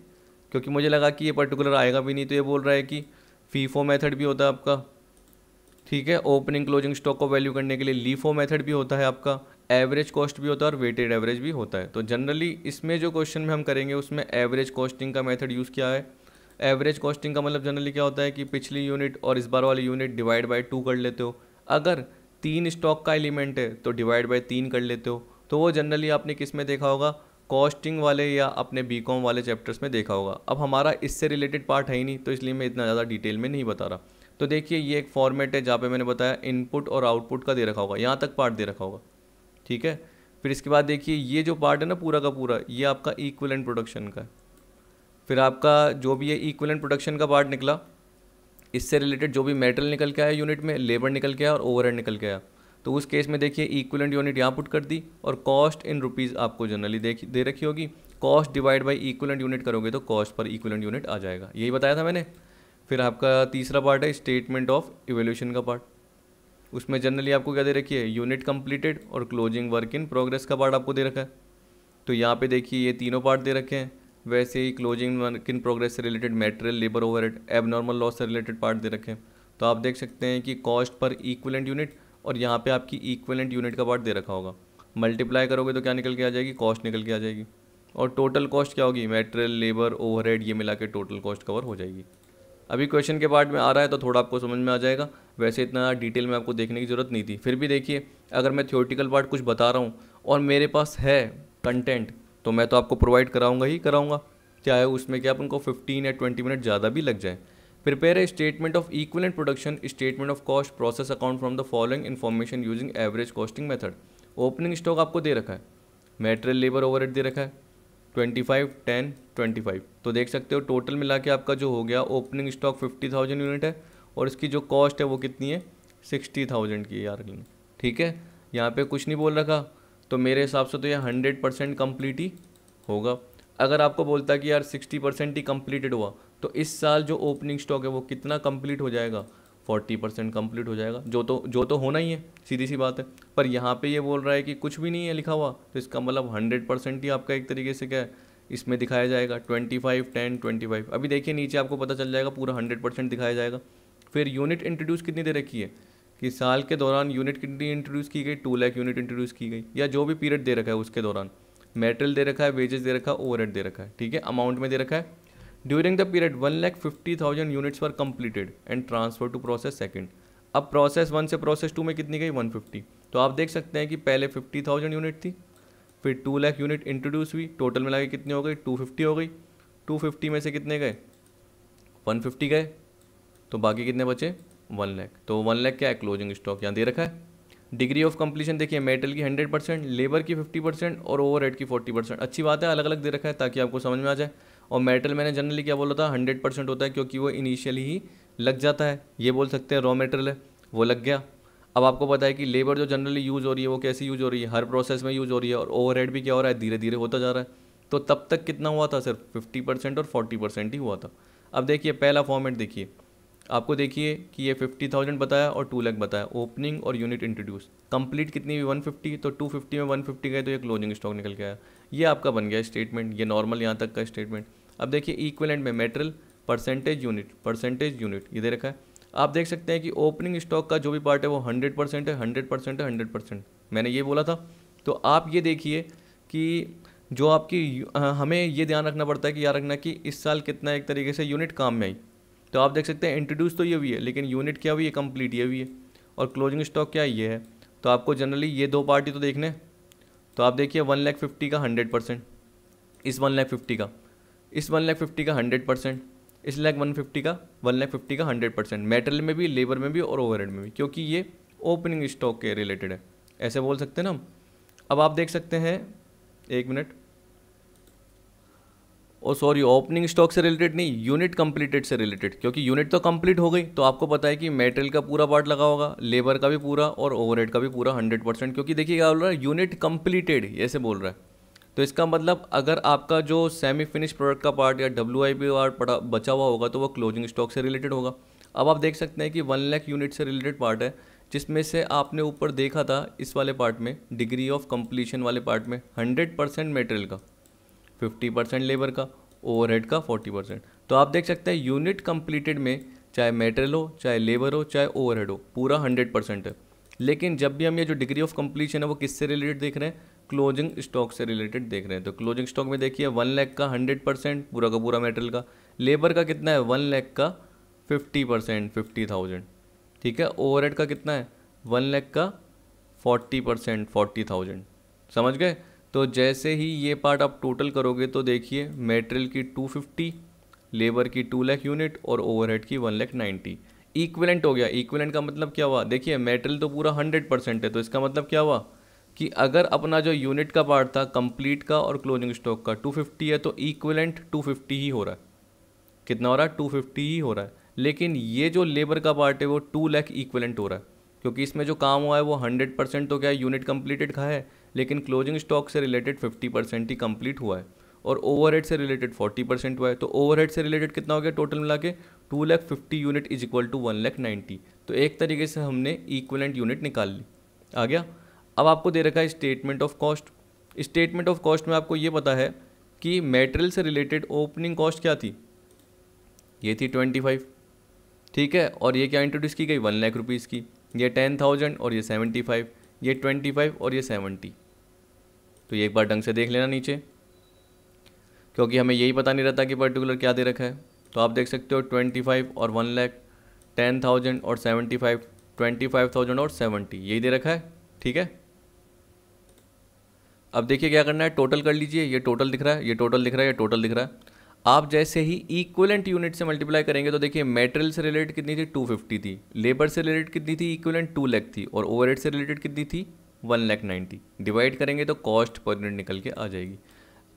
क्योंकि मुझे लगा कि ये पर्टिकुलर आएगा भी नहीं तो ये बोल रहा है कि फीफो मेथड भी होता है आपका, ठीक है? ओपनिंग क्लोजिंग स्टॉक को वैल्यू करने के लिए लीफो मेथड भी होता है आपका एवरेज कॉस्ट भी होता है और वेटेड एवरेज भी होता है। तो जनरली इसमें जो क्वेश्चन में हम करेंगे, उसमें एवरेज कॉस्टिंग का मेथड यूज़ किया है। एवरेज कॉस्टिंग का मतलब जनरली क्या होता है कि पिछली यूनिट और इस बार वाली यूनिट डिवाइड बाई टू कर लेते हो। अगर तीन स्टॉक का एलिमेंट है तो डिवाइड बाई तीन कर लेते हो। तो वो जनरली आपने किसमें देखा होगा? कॉस्टिंग वाले या अपने बी कॉम वाले चैप्टर्स में देखा होगा। अब हमारा इससे रिलेटेड पार्ट है ही नहीं तो इसलिए मैं इतना ज़्यादा डिटेल में नहीं बता रहा। तो देखिए, ये एक फॉर्मेट है जहाँ पे मैंने बताया इनपुट और आउटपुट का दे रखा होगा। यहाँ तक पार्ट दे रखा होगा। ठीक है? फिर इसके बाद देखिए, ये जो पार्ट है ना पूरा का पूरा, ये आपका इक्वल प्रोडक्शन का है। फिर आपका जो भी ये इक्वलेंट प्रोडक्शन का पार्ट निकला, इससे रिलेटेड जो भी मेटल निकल के आया यूनिट में लेबर निकल के आया और ओवरहेड निकल के आया। तो उस केस में देखिए इक्वलेंट यूनिट यहाँ पुट कर दी और कॉस्ट इन रुपीज़ आपको जनरली देख, दे रखी होगी। Cost divide by equivalent unit करोगे तो कॉस्ट पर इक्वलेंट यूनिट आ जाएगा। यही बताया था मैंने। फिर आपका तीसरा पार्ट है स्टेटमेंट ऑफ़ इवेल्यूशन का पार्ट उसमें जनरली आपको क्या दे रखी है? यूनिट कंप्लीटेड और क्लोजिंग वर्क इन प्रोग्रेस का पार्ट आपको दे रखा है। तो यहाँ पे देखिए ये तीनों पार्ट दे रखे हैं। वैसे ही क्लोजिंग वर्क इन प्रोग्रेस से related material labour over overhead abnormal loss से रिलेटेड पार्ट दे रखे हैं। तो आप देख सकते हैं कि कॉस्ट पर इक्वलेंट यूनिट और यहाँ पे आपकी इक्वलेंट यूनिट का पार्ट दे रखा होगा। मल्टीप्लाई करोगे तो क्या निकल के आ जाएगी? कॉस्ट निकल के आ जाएगी। और टोटल कॉस्ट क्या होगी? मेटेरियल लेबर ओवरहेड ये मिला के टोटल कॉस्ट कवर हो जाएगी। अभी क्वेश्चन के पार्ट में आ रहा है तो थोड़ा आपको समझ में आ जाएगा। वैसे इतना डिटेल में आपको देखने की ज़रूरत नहीं थी। फिर भी देखिए, अगर मैं थियोटिकल पार्ट कुछ बता रहा हूँ और मेरे पास है कंटेंट तो मैं तो आपको प्रोवाइड कराऊँगा ही कराऊँगा। चाहे उसमें क्या उनको फिफ्टीन या ट्वेंटी मिनट ज़्यादा भी लग जाए। Prepare a statement of equivalent production statement of cost process account from the following information using average costing method opening stock आपको दे रखा है। मेटेरियल लेबर ओवर दे रखा है। Twenty five ten twenty five तो देख सकते हो टोटल मिला के आपका जो हो गया opening stock fifty thousand unit है और इसकी जो कॉस्ट है वो कितनी है? सिक्सटी थाउज़ेंड की यार ठीक है? यहाँ पे कुछ नहीं बोल रखा। तो मेरे हिसाब से तो ये हंड्रेड परसेंट कंप्लीट ही होगा। अगर आपको बोलता कि यार सिक्सटी परसेंट ही कम्प्लीटेड हुआ तो इस साल जो ओपनिंग स्टॉक है वो कितना कंप्लीट हो जाएगा? फोर्टी परसेंट कंप्लीट हो जाएगा। जो तो जो तो होना ही है, सीधी सी बात है। पर यहाँ पे ये बोल रहा है कि कुछ भी नहीं है लिखा हुआ तो इसका मतलब हंड्रेड परसेंट ही आपका एक तरीके से क्या है, इसमें दिखाया जाएगा। Twenty five, ten, twenty five. अभी देखिए नीचे आपको पता चल जाएगा, पूरा हंड्रेड परसेंट दिखाया जाएगा। फिर यूनिट इंट्रोड्यूस कितनी दे रखी है? कि साल के दौरान यूनिट कितनी इंट्रोड्यूस की गई? टू लाख यूनिट इंट्रोड्यूस की गई। या जो भी पीरियड दे रखा है उसके दौरान। मेटेरियल दे रखा है वेजेस दे रखा है ओवर दे रखा है, ठीक है? अमाउंट में दे रखा है। During the period one lakh fifty thousand units were completed and transfer to process second अब प्रोसेस वन से प्रोसेस टू में कितनी गई? वन फिफ्टी तो आप देख सकते हैं कि पहले फिफ्टी थाउज़ेंड यूनिट थी, फिर टू लाख यूनिट इंट्रोड्यूस हुई। टोटल मिला के कितनी हो गई? टू फिफ्टी हो गई। टू फिफ्टी में से कितने गए? वन फिफ्टी गए। तो बाकी कितने बचे? वन लैख। तो वन लैख क्या है? क्लोजिंग स्टॉक यहाँ दे रखा है। डिग्री ऑफ़ कंप्लीशन देखिए मेटल की हंड्रेड परसेंट लेबर की फिफ्टी परसेंट और ओवर की फोर्टी परसेंट अच्छी बात है अलग अलग दे रखा है ताकि आपको समझ में आ जाए। और मेटल मैंने जनरली क्या बोला था? हंड्रेड परसेंट होता है क्योंकि वो इनिशियली ही लग जाता है। ये बोल सकते हैं रॉ मेटेरियल है, वो लग गया। अब आपको पता है कि लेबर जो जनरली यूज़ हो रही है, वो कैसी यूज़ हो रही है? हर प्रोसेस में यूज़ हो रही है और ओवर भी क्या हो रहा है? धीरे धीरे होता जा रहा है। तो तब तक कितना हुआ था? सिर्फ़ फिफ्टी परसेंट और फोर्टी परसेंट ही हुआ था। अब देखिए, पहला फॉर्मेट देखिए। आपको देखिए कि ये फिफ्टी थाउज़ेंड बताया और टू लैख बताया। ओपनिंग और यूनिट इंट्रोड्यूस कंप्लीट कितनी हुई? वन फिफ्टी तो टू फिफ्टी में वन फिफ्टी गए तो ये क्लोजिंग स्टॉक निकल आया। ये आपका बन गया स्टेटमेंट ये नॉर्मल यहाँ तक का स्टेटमेंट अब देखिए इक्वलेंट में material percentage unit percentage unit ये दे रखा है। आप देख सकते हैं कि ओपनिंग स्टॉक का जो भी पार्ट है वो हंड्रेड परसेंट है हंड्रेड परसेंट है हंड्रेड परसेंट मैंने ये बोला था। तो आप ये देखिए कि जो आपकी हमें ये ध्यान रखना पड़ता है कि याद रखना कि इस साल कितना एक तरीके से यूनिट काम में आई। तो आप देख सकते हैं इंट्रोड्यूस तो ये भी है, लेकिन यूनिट क्या हुई है? कंप्लीट ये भी है। और क्लोजिंग स्टॉक क्या ये है? तो आपको जनरली ये दो पार्टी तो देखने तो आप देखिए वन लैख फिफ्टी का हंड्रेड परसेंट इस वन लैख फिफ्टी का। इस वन लैख फिफ्टी का हंड्रेड परसेंट इस लैख वन फिफ्टी का वन लैख फिफ्टी का हंड्रेड परसेंट मेटल में भी लेबर में भी और ओवरहेड में भी, क्योंकि ये ओपनिंग स्टॉक के रिलेटेड है। ऐसे बोल सकते हैं ना हम। अब आप देख सकते हैं, एक मिनट और सॉरी ओपनिंग स्टॉक से रिलेटेड नहीं यूनिट कंप्लीटेड से रिलेटेड क्योंकि यूनिट तो कंप्लीट हो गई तो आपको पता है कि मेटेरियल का पूरा पार्ट लगा होगा लेबर का भी पूरा और ओवरहेड का भी पूरा हंड्रेड परसेंट क्योंकि देखिए क्या बोल रहा है यूनिट कंप्लीटेड ऐसे बोल रहा है। तो इसका मतलब अगर आपका जो सेमी फिनिश प्रोडक्ट का पार्ट या डब्ल्यू आई पी पार्ट बचा हुआ होगा तो वो क्लोजिंग स्टॉक से रिलेटेड होगा। अब आप देख सकते हैं कि वन लैख यूनिट से रिलेटेड पार्ट है, जिसमें से आपने ऊपर देखा था इस वाले पार्ट में डिग्री ऑफ़ कंप्लीशन वाले पार्ट में हंड्रेड परसेंट मेटेरियल का। फिफ्टी परसेंट लेबर का, ओवरहेड का फोर्टी परसेंट। तो आप देख सकते हैं, यूनिट कंप्लीटेड में चाहे मेटेरियल हो, चाहे लेबर हो, चाहे ओवरहेड हो, पूरा हंड्रेड परसेंट है। लेकिन जब भी हम ये जो डिग्री ऑफ़ कंप्लीशन है, वो किससे रिलेटेड देख रहे हैं? क्लोजिंग स्टॉक से रिलेटेड देख रहे हैं। तो क्लोजिंग स्टॉक में देखिए, वन लैख का हंड्रेड परसेंट, पूरा का पूरा मेटेरियल का। लेबर का कितना है? वन लैख का फिफ्टी परसेंट, फिफ्टी थाउज़ेंड। ठीक है? ओवरहेड का कितना है? वन लैख का फोर्टी परसेंट, फोर्टी थाउज़ेंड। समझ गए? तो जैसे ही ये पार्ट आप टोटल करोगे तो देखिए मेटेरियल की टू फिफ्टी लेबर की टू लैख यूनिट और ओवरहेड की वन लैख नाइन्टी इक्वलेंट हो गया. इक्वलेंट का मतलब क्या हुआ? देखिए मेटेरियल तो पूरा हंड्रेड परसेंट है तो इसका मतलब क्या हुआ? कि अगर अपना जो यूनिट का पार्ट था कंप्लीट का और क्लोजिंग स्टॉक का 250 है तो इक्वलेंट 250 ही हो रहा है. कितना हो रहा है? 250 ही हो रहा है. लेकिन ये जो लेबर का पार्ट है, वो टू लैख इक्वलेंट हो रहा है. क्योंकि इसमें जो काम हुआ है, वो हंड्रेड परसेंट तो क्या यूनिट कंप्लीटेड का है. लेकिन क्लोजिंग स्टॉक से रिलेटेड फिफ्टी परसेंट ही कंप्लीट हुआ है और ओवर से रिलेटेड फोर्टी परसेंट हुआ है। तो ओवर से रिलेटेड कितना हो गया टोटल मिला के? Two lakh fifty unit is equal to one lakh ninety तो एक तरीके से हमने इक्वलेंट यूनिट निकाल ली। आ गया? अब आपको दे रखा है statement of cost statement of cost में आपको ये पता है कि मेटेरियल से रिलेटेड ओपनिंग कॉस्ट क्या थी? ये थी ट्वेंटी फाइव ठीक है? और ये क्या इंट्रोड्यूस की गई? वन लाख रुपीज़ की। ये टेन थाउज़ेंड और ये सेवेंटी फाइव ये ट्वेंटी फाइव और ये सेवेंटी तो ये एक बार ढंग से देख लेना नीचे। क्योंकि हमें यही पता नहीं रहता कि पर्टिकुलर क्या दे रखा है। तो आप देख सकते हो ट्वेंटी फाइव और वन लैख टेन थाउज़ेंड और seventy five twenty five thousand और सेवेंटी यही दे रखा है, ठीक है? अब देखिए क्या करना है टोटल कर लीजिए, ये टोटल दिख रहा है, ये टोटल दिख रहा है, ये टोटल दिख रहा है। आप जैसे ही इक्वलेंट यूनिट से मल्टीप्लाई करेंगे तो देखिए मेटेरियल से रिलेटेड कितनी थी? 250 थी। लेबर से रिलेटेड कितनी थी? इक्वलेंट टू लैख थी। और ओवर से रिलेटेड कितनी थी? वन लैख नाइन्टी डिवाइड करेंगे तो कॉस्ट पर यूनिट निकल के आ जाएगी।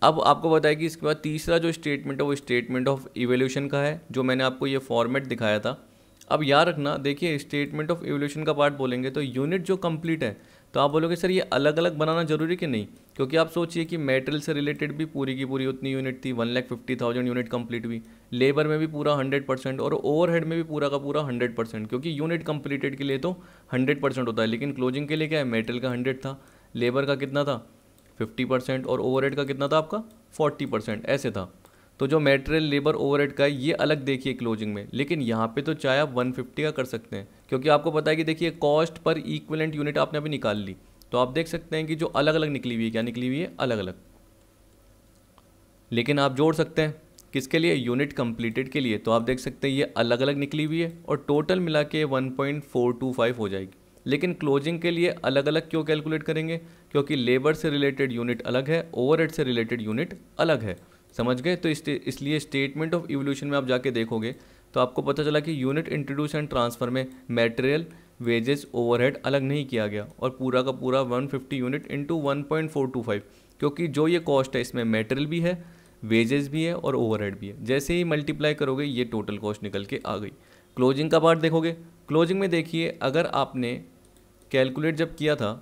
अब आपको बताया कि इसके बाद तीसरा जो स्टेटमेंट है, वो स्टेटमेंट ऑफ़ इवेल्यूशन का है, जो मैंने आपको ये फॉर्मेट दिखाया था। अब याद रखना, देखिए स्टेटमेंट ऑफ़ इवोल्यूशन का पार्ट बोलेंगे तो यूनिट जो कंप्लीट है तो आप बोलोगे, सर, ये अलग अलग बनाना ज़रूरी कि नहीं? क्योंकि आप सोचिए कि मेटेरियल से रिलेटेड भी पूरी की पूरी उतनी यूनिट थी, one lakh fifty thousand unit complete हुई। लेबर में भी पूरा हंड्रेड परसेंट और ओवरहेड में भी पूरा का पूरा हंड्रेड परसेंट, क्योंकि यूनिट कंप्लीटेड के लिए तो हंड्रेड परसेंट होता है, लेकिन क्लोजिंग के लिए क्या है? मेटेरियल का हंड्रेड था, लेबर का कितना था? फिफ्टी परसेंट और ओवर का कितना था आपका? फोर्टी परसेंट, ऐसे था। तो जो मेटेरियल लेबर ओवरहेड का है, ये अलग देखिए क्लोजिंग में। लेकिन यहाँ पे तो चाहे आप 150 का कर सकते हैं, क्योंकि आपको पता है कि देखिए कॉस्ट पर इक्वलेंट यूनिट आपने अभी निकाल ली। तो आप देख सकते हैं कि जो अलग अलग निकली हुई है, क्या निकली हुई है? अलग अलग लेकिन आप जोड़ सकते हैं, किसके लिए? यूनिट कंप्लीटेड के लिए। तो आप देख सकते हैं ये अलग अलग निकली हुई है और टोटल मिला के वन हो जाएगी। लेकिन क्लोजिंग के लिए अलग अलग क्यों कैलकुलेट करेंगे? क्योंकि लेबर से रिलेटेड यूनिट अलग है ओवरहेड से रिलेटेड यूनिट अलग है। समझ गए? तो इसलिए स्टेटमेंट ऑफ़ इवोल्यूशन में आप जाके देखोगे तो आपको पता चला कि यूनिट इंट्रोड्यूस एंड ट्रांसफ़र में मटेरियल वेजेस ओवरहेड अलग नहीं किया गया और पूरा का पूरा 150 यूनिट इंटू वन क्योंकि जो ये कॉस्ट है, इसमें मेटेरियल भी है वेजेस भी है और ओवरहेड भी है। जैसे ही मल्टीप्लाई करोगे, ये टोटल कॉस्ट निकल के आ गई। क्लोजिंग का पार्ट देखोगे? क्लोजिंग में देखिए, अगर आपने कैलकुलेट जब किया था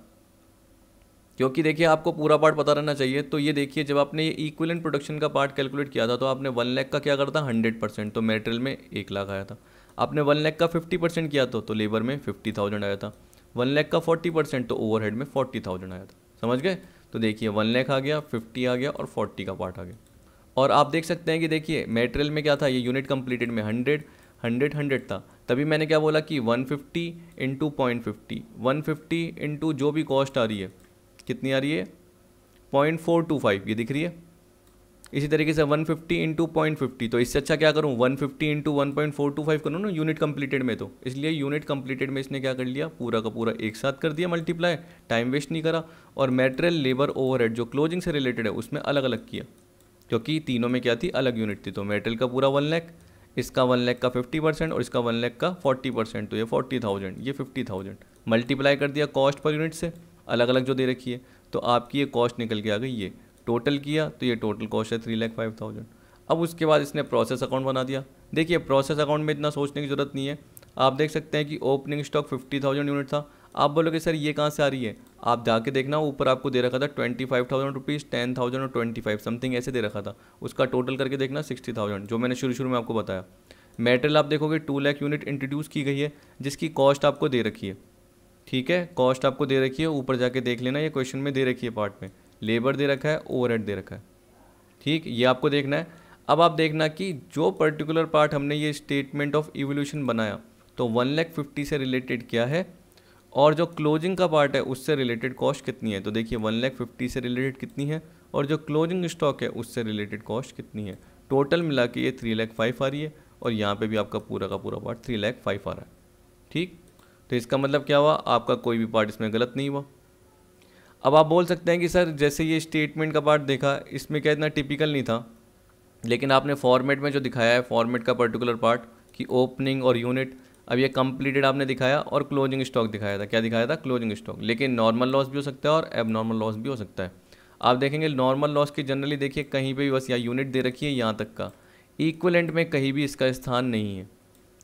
क्योंकि देखिए, आपको पूरा पार्ट पता रहना चाहिए। तो ये देखिए, जब आपने ये इक्वलेंट प्रोडक्शन का पार्ट कैलकुलेट किया था तो आपने वन लैख का क्या करता हंड्रेड परसेंट तो मेटेरियल में एक लाख आया था। आपने वन लैख का फिफ्टी परसेंट किया था तो लेबर में फिफ्टी थाउज़ेंड आया था। वन लैख का फोर्टी परसेंट तो ओवरहेड में फोर्टी थाउज़ेंड आया था। समझ गए? तो देखिए वन लैख आ गया फिफ्टी आ गया और फोर्टी का पार्ट आ गया। और आप देख सकते हैं कि देखिए मेटेरियल में क्या था? ये यूनिट कंप्लीटेड में हंड्रेड हंड्रेड हंड्रेड था। तभी मैंने क्या बोला कि one fifty into point fifty one fifty into जो भी कॉस्ट आ रही है कितनी आ रही है? पॉइंट फोर टू फाइव ये दिख रही है। इसी तरीके से 150 फिफ्टी इंटू पॉइंट फिफ्टी तो इससे अच्छा क्या करूँ? 150 fifty into one point four two five करूँ ना यूनिट कंप्लीटेड में तो। इसलिए यूनिट कंप्लीटेड में इसने क्या कर लिया? पूरा का पूरा एक साथ कर दिया मल्टीप्लाई टाइम वेस्ट नहीं करा, और मेटेरियल लेबर ओवरहेड जो क्लोजिंग से रिलेटेड है, उसमें अलग अलग किया। क्योंकि तीनों में क्या थी? अलग यूनिट थी तो मेटेरियल का पूरा वन लैख इसका वन लैख का फिफ्टी परसेंट और इसका वन लैख का फोर्टी परसेंट तो ये फोर्टी थाउज़ेंड ये फिफ्टी थाउज़ेंड मल्टीप्लाई कर दिया कॉस्ट पर यूनिट से। अलग अलग जो दे रखी है तो आपकी ये कॉस्ट निकल के आ गई ये। टोटल किया तो ये टोटल कॉस्ट है थ्री लैख फाइव थाउज़ेंड अब उसके बाद इसने प्रोसेस अकाउंट बना दिया। देखिए प्रोसेस अकाउंट में इतना सोचने की ज़रूरत नहीं है। आप देख सकते हैं कि opening stock fifty thousand unit था। आप बोलोगे, सर, ये कहाँ से आ रही है? आप जाके देखना, ऊपर आपको दे रखा था twenty five thousand rupees ten thousand और ट्वेंटी फाइव समथिंग ऐसे दे रखा था। उसका टोटल करके देखना सिक्सटी थाउज़ेंड जो मैंने शुरू शुरू में आपको बताया। मेटेरियल आप देखोगे टू लैख यूनिट इंट्रोड्यूस की गई है, जिसकी कॉस्ट आपको दे रखी है। ठीक है? कॉस्ट आपको दे रखी है, ऊपर जाके देख लेना, ये क्वेश्चन में दे रखी है पार्ट में। लेबर दे रखा है ओवरहेड दे रखा है। ठीक? ये आपको देखना है। अब आप देखना कि जो पर्टिकुलर पार्ट हमने ये स्टेटमेंट ऑफ़ इवोल्यूशन बनाया तो वन लैख फिफ्टी से रिलेटेड क्या है? और जो क्लोजिंग का पार्ट है, उससे रिलेटेड कॉस्ट कितनी है? तो देखिए वन लैख फिफ्टी से रिलेटेड कितनी है? और जो क्लोजिंग स्टॉक है, उससे रिलेटेड कॉस्ट कितनी है? टोटल मिला के ये थ्री लैख फाइव आ रही है, और यहाँ पे भी आपका पूरा का पूरा पार्ट थ्री लैख फाइव आ रहा है। ठीक? तो इसका मतलब क्या हुआ? आपका कोई भी पार्ट इसमें गलत नहीं हुआ। अब आप बोल सकते हैं कि सर, जैसे ये स्टेटमेंट का पार्ट देखा, इसमें क्या इतना टिपिकल नहीं था? लेकिन आपने फॉर्मेट में जो दिखाया है फॉर्मेट का पर्टिकुलर पार्ट कि ओपनिंग और यूनिट अब ये कंप्लीटेड आपने दिखाया और क्लोजिंग स्टॉक दिखाया था। क्या दिखाया था? क्लोजिंग स्टॉक लेकिन नॉर्मल लॉस भी हो सकता है और एब नॉर्मल लॉस भी हो सकता है। आप देखेंगे नॉर्मल लॉस की जनरली देखिए, कहीं पर भी बस या यूनिट दे रखी है, यहाँ तक का। इक्वलेंट में कहीं भी इसका स्थान नहीं है।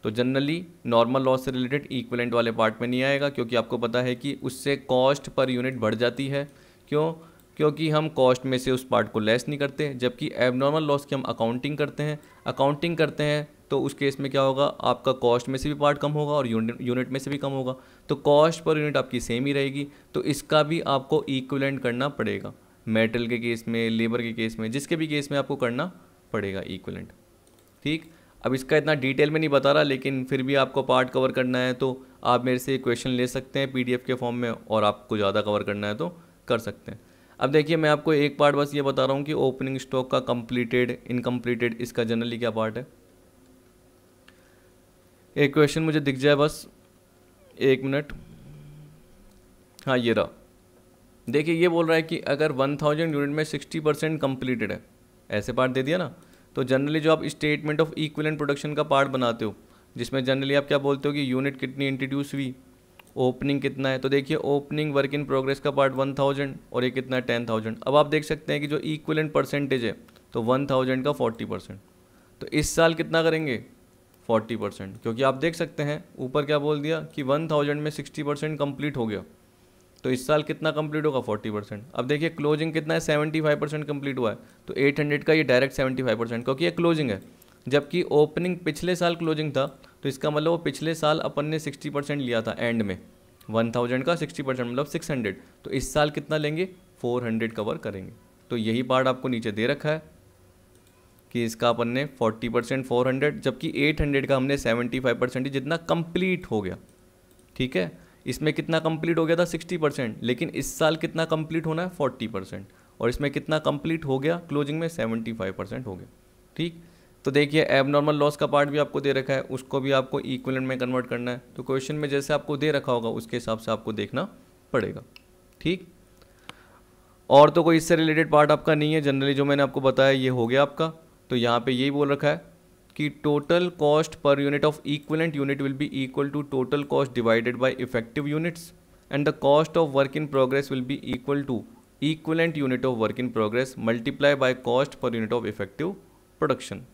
तो जनरली नॉर्मल लॉस से रिलेटेड इक्वलेंट वाले पार्ट में नहीं आएगा, क्योंकि आपको पता है कि उससे कॉस्ट पर यूनिट बढ़ जाती है। क्यों? क्योंकि हम कॉस्ट में से उस पार्ट को लेस नहीं करते, जबकि एबनॉर्मल लॉस की हम अकाउंटिंग करते हैं। अकाउंटिंग करते हैं तो उस केस में क्या होगा? आपका कॉस्ट में से भी पार्ट कम होगा और यूनिट में से भी कम होगा। तो कॉस्ट पर यूनिट आपकी सेम ही रहेगी तो इसका भी आपको इक्वलेंट करना पड़ेगा। मेटल के केस में लेबर के केस में, जिसके भी केस में आपको करना पड़ेगा इक्वलेंट ठीक? अब इसका इतना डिटेल में नहीं बता रहा, लेकिन फिर भी आपको पार्ट कवर करना है तो आप मेरे से क्वेश्चन ले सकते हैं पीडीएफ के फॉर्म में, और आपको ज़्यादा कवर करना है तो कर सकते हैं। अब देखिए, मैं आपको एक पार्ट बस ये बता रहा हूँ कि ओपनिंग स्टॉक का कंप्लीटेड, इनकम्प्लीटेड, इसका जनरली क्या पार्ट है? एक क्वेश्चन मुझे दिख जाए बस, एक मिनट। हाँ ये रहा। देखिए, ये बोल रहा है कि अगर 1000 यूनिट में 60 परसेंट कम्प्लीटेड है, ऐसे पार्ट दे दिया ना तो जनरली जो आप स्टेटमेंट ऑफ़ इक्विलेंट प्रोडक्शन का पार्ट बनाते हो, जिसमें जनरली आप क्या बोलते हो कि यूनिट कितनी इंट्रोड्यूस हुई ओपनिंग कितना है तो देखिए ओपनिंग वर्क इन प्रोग्रेस का पार्ट वन थाउज़ेंड और ये कितना है टेन थाउज़ेंड अब आप देख सकते हैं कि जो इक्विलेंट परसेंटेज है तो वन थाउज़ेंड का फोर्टी परसेंट तो इस साल कितना करेंगे? फोर्टी परसेंट क्योंकि आप देख सकते हैं, ऊपर क्या बोल दिया कि वन थाउज़ेंड में सिक्सटी परसेंट कंप्लीट हो गया। तो इस साल कितना कंप्लीट होगा? फोर्टी परसेंट अब देखिए क्लोजिंग कितना है? सेवेंटी फाइव परसेंट कंप्लीट हुआ है। तो एट हंड्रेड का ये डायरेक्ट सेवेंटी फाइव परसेंट क्योंकि ये क्लोजिंग है। जबकि ओपनिंग पिछले साल क्लोजिंग था तो इसका मतलब वो पिछले साल अपन ने सिक्सटी परसेंट लिया था एंड में। वन थाउज़ेंड का सिक्सटी परसेंट मतलब सिक्स हंड्रेड तो इस साल कितना लेंगे? फोर हंड्रेड कवर करेंगे। तो यही पार्ट आपको नीचे दे रखा है कि इसका अपन ने 40 परसेंट फोर हंड्रेड जबकि 800 का हमने 75 परसेंट जितना कंप्लीट हो गया। ठीक है? इसमें कितना कंप्लीट हो गया था? 60 परसेंट लेकिन इस साल कितना कंप्लीट होना है? 40 परसेंट और इसमें कितना कंप्लीट हो गया? क्लोजिंग में 75 परसेंट हो गया। ठीक? तो देखिए एब नॉर्मल लॉस का पार्ट भी आपको दे रखा है, उसको भी आपको इक्वलेंट में कन्वर्ट करना है। तो क्वेश्चन में जैसे आपको दे रखा होगा, उसके हिसाब से आपको देखना पड़ेगा। ठीक? और तो कोई इससे रिलेटेड पार्ट आपका नहीं है। जनरली जो मैंने आपको बताया, ये हो गया आपका। तो यहाँ पे यही बोल रखा है कि total cost per unit of equivalent unit will be equal to total cost divided by effective units and the cost of work in progress will be equal to equivalent unit of work in progress multiply by cost per unit of effective production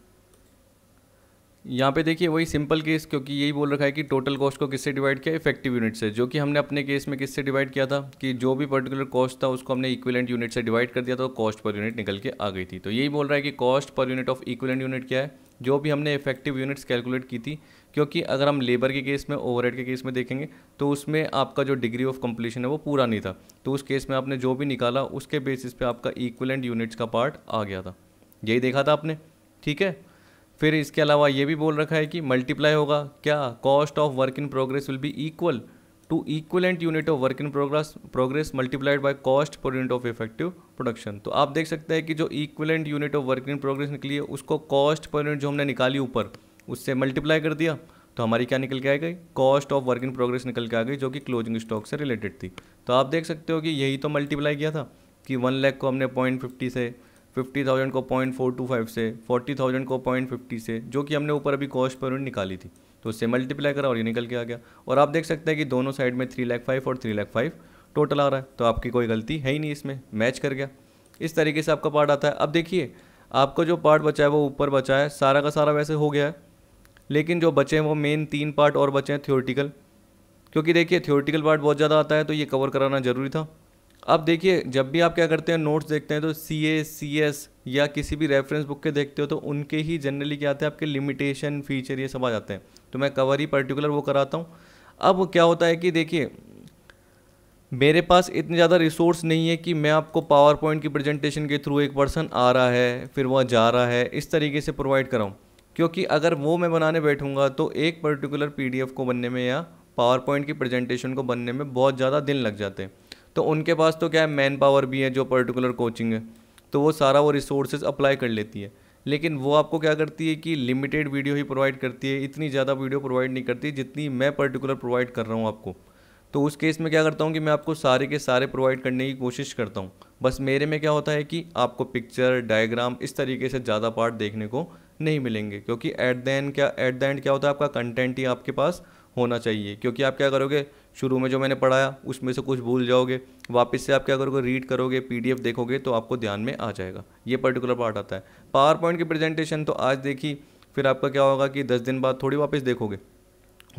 यहाँ पे देखिए वही simple case क्योंकि यही बोल रखा है कि टोटल कॉस्ट को किससे डिवाइड किया? इफ़ेक्टिव यूनिट से, जो कि हमने अपने केस में किससे डिवाइड किया था? कि जो भी पर्टिकुलर कॉस्ट था, उसको हमने इक्विलेंट यूनिट से डिवाइड कर दिया था तो कॉस्ट पर यूनिट निकल के आ गई थी। तो यही बोल रहा है कि cost per unit of equivalent unit क्या है? जो भी हमने इफ़ेक्टिव यूनिट्स कैलकुलेट की थी, क्योंकि अगर हम लेबर के केस में ओवर के केस में देखेंगे तो उसमें आपका जो डिग्री ऑफ़ कंप्लीशन है वो पूरा नहीं था। तो उस केस में आपने जो भी निकाला, उसके बेसिस पे आपका इक्वलेंट यूनिट्स का पार्ट आ गया था। यही देखा था आपने? ठीक है? फिर इसके अलावा ये भी बोल रखा है कि मल्टीप्लाई होगा। क्या? Cost of work in progress will be equal to equivalent unit of work in progress progress multiplied by cost per unit of effective production. तो आप देख सकते हैं कि जो equivalent unit of work in progress निकली है, उसको कॉस्ट पर यूनिट जो हमने निकाली ऊपर, उससे मल्टीप्लाई कर दिया। तो हमारी क्या निकल के आ गई? Cost of work in progress निकल के आ गई, जो कि क्लोजिंग स्टॉक से रिलेटेड थी। तो आप देख सकते हो कि यही तो मल्टीप्लाई किया था कि वन लैख को हमने पॉइंट फिफ्टी से, फिफ्टी थाउज़ेंड को पॉइंट फोर टू फाइव से, फोर्टी थाउज़ेंड को पॉइंट फिफ्टी से, जो कि हमने ऊपर अभी कॉस्ट पर यूनिट निकाली थी। तो उससे मल्टीप्लाई करा और ये निकल के आ गया। और आप देख सकते हैं कि दोनों साइड में थ्री लैख फाइव और थ्री लैख फाइव टोटल आ रहा है। तो आपकी कोई गलती है ही नहीं इसमें। मैच कर गया। इस तरीके से आपका पार्ट आता है। अब देखिए, आपका जो पार्ट बचा है वो ऊपर बचा है। सारा का सारा वैसे हो गया है। लेकिन जो बचे हैं वो मेन तीन पार्ट और बचे हैं थियोरटिकल क्योंकि देखिए थियोरटिकल पार्ट बहुत ज़्यादा आता है तो ये कवर कराना ज़रूरी था। अब देखिए, जब भी आप क्या करते हैं नोट्स देखते हैं तो सी ए सी एस या किसी भी रेफरेंस बुक के देखते हो तो उनके ही जनरली क्या आते हैं, आपके लिमिटेशन फीचर ये सब आ जाते हैं। तो मैं कवर ही पर्टिकुलर वो कराता हूँ। अब क्या होता है कि देखिए, मेरे पास इतने ज़्यादा रिसोर्स नहीं है कि मैं आपको पावर पॉइंट की प्रेजेंटेशन के थ्रू एक पर्सन आ रहा है, फिर वह जा रहा है, इस तरीके से प्रोवाइड कराऊँ। क्योंकि अगर वो मैं बनाने बैठूँगा तो एक पर्टिकुलर पीडीएफ को बनने में या पावर पॉइंट की प्रेजेंटेशन को बनने में बहुत ज़्यादा दिन लग जाते हैं। तो उनके पास तो क्या है मैन पावर भी है, जो पर्टिकुलर कोचिंग है। तो वो सारा वो रिसोर्सेज अप्लाई कर लेती है। लेकिन वो आपको क्या करती है कि लिमिटेड वीडियो ही प्रोवाइड करती है, इतनी ज़्यादा वीडियो प्रोवाइड नहीं करती जितनी मैं पर्टिकुलर प्रोवाइड कर रहा हूँ आपको। तो उस केस में क्या करता हूँ कि मैं आपको सारे के सारे प्रोवाइड करने की कोशिश करता हूँ। बस मेरे में क्या होता है कि आपको पिक्चर डायग्राम इस तरीके से ज़्यादा पार्ट देखने को नहीं मिलेंगे। क्योंकि एट द एंड क्या एट द एंड क्या होता है, आपका कंटेंट ही आपके पास होना चाहिए। क्योंकि आप क्या करोगे शुरू में जो मैंने पढ़ाया उसमें से कुछ भूल जाओगे वापस से आप क्या करोगे रीड करोगे पीडीएफ देखोगे तो आपको ध्यान में आ जाएगा। ये पर्टिकुलर पार्ट आता है। पावर पॉइंट की प्रेजेंटेशन तो आज देखी फिर आपका क्या होगा कि दस दिन बाद थोड़ी वापस देखोगे।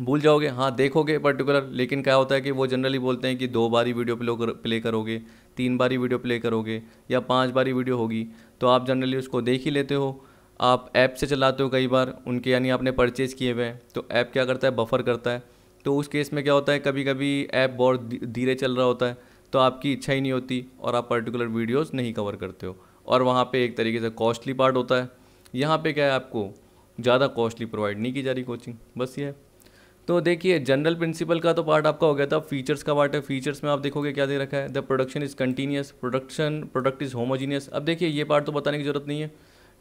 भूल जाओगे हाँ देखोगे पर्टिकुलर लेकिन क्या होता है कि वो जनरली बोलते हैं कि दो बारी वीडियो प्ले कर, प्ले करोगे तीन बारी वीडियो प्ले करोगे या पाँच बारी वीडियो होगी तो आप जनरली उसको देख ही लेते हो। आप ऐप से चलाते हो कई बार, उनके यानी आपने परचेज़ किए हुए हैं तो ऐप क्या करता है? बफर करता है। तो उस केस में क्या होता है? कभी कभी ऐप बहुत धीरे चल रहा होता है तो आपकी इच्छा ही नहीं होती और आप पर्टिकुलर वीडियोस नहीं कवर करते हो। और वहाँ पे एक तरीके से कॉस्टली पार्ट होता है। यहाँ पे क्या है आपको? ज़्यादा कॉस्टली प्रोवाइड नहीं की जा रही कोचिंग बस ये है। तो देखिए जनरल प्रिंसिपल का तो पार्ट आपका हो गया था फीचर्स का पार्ट है। फीचर्स में आप देखोगे क्या दे रखा है? The production is continuous production product is homogeneous अब देखिए, ये पार्ट तो बताने की ज़रूरत नहीं है।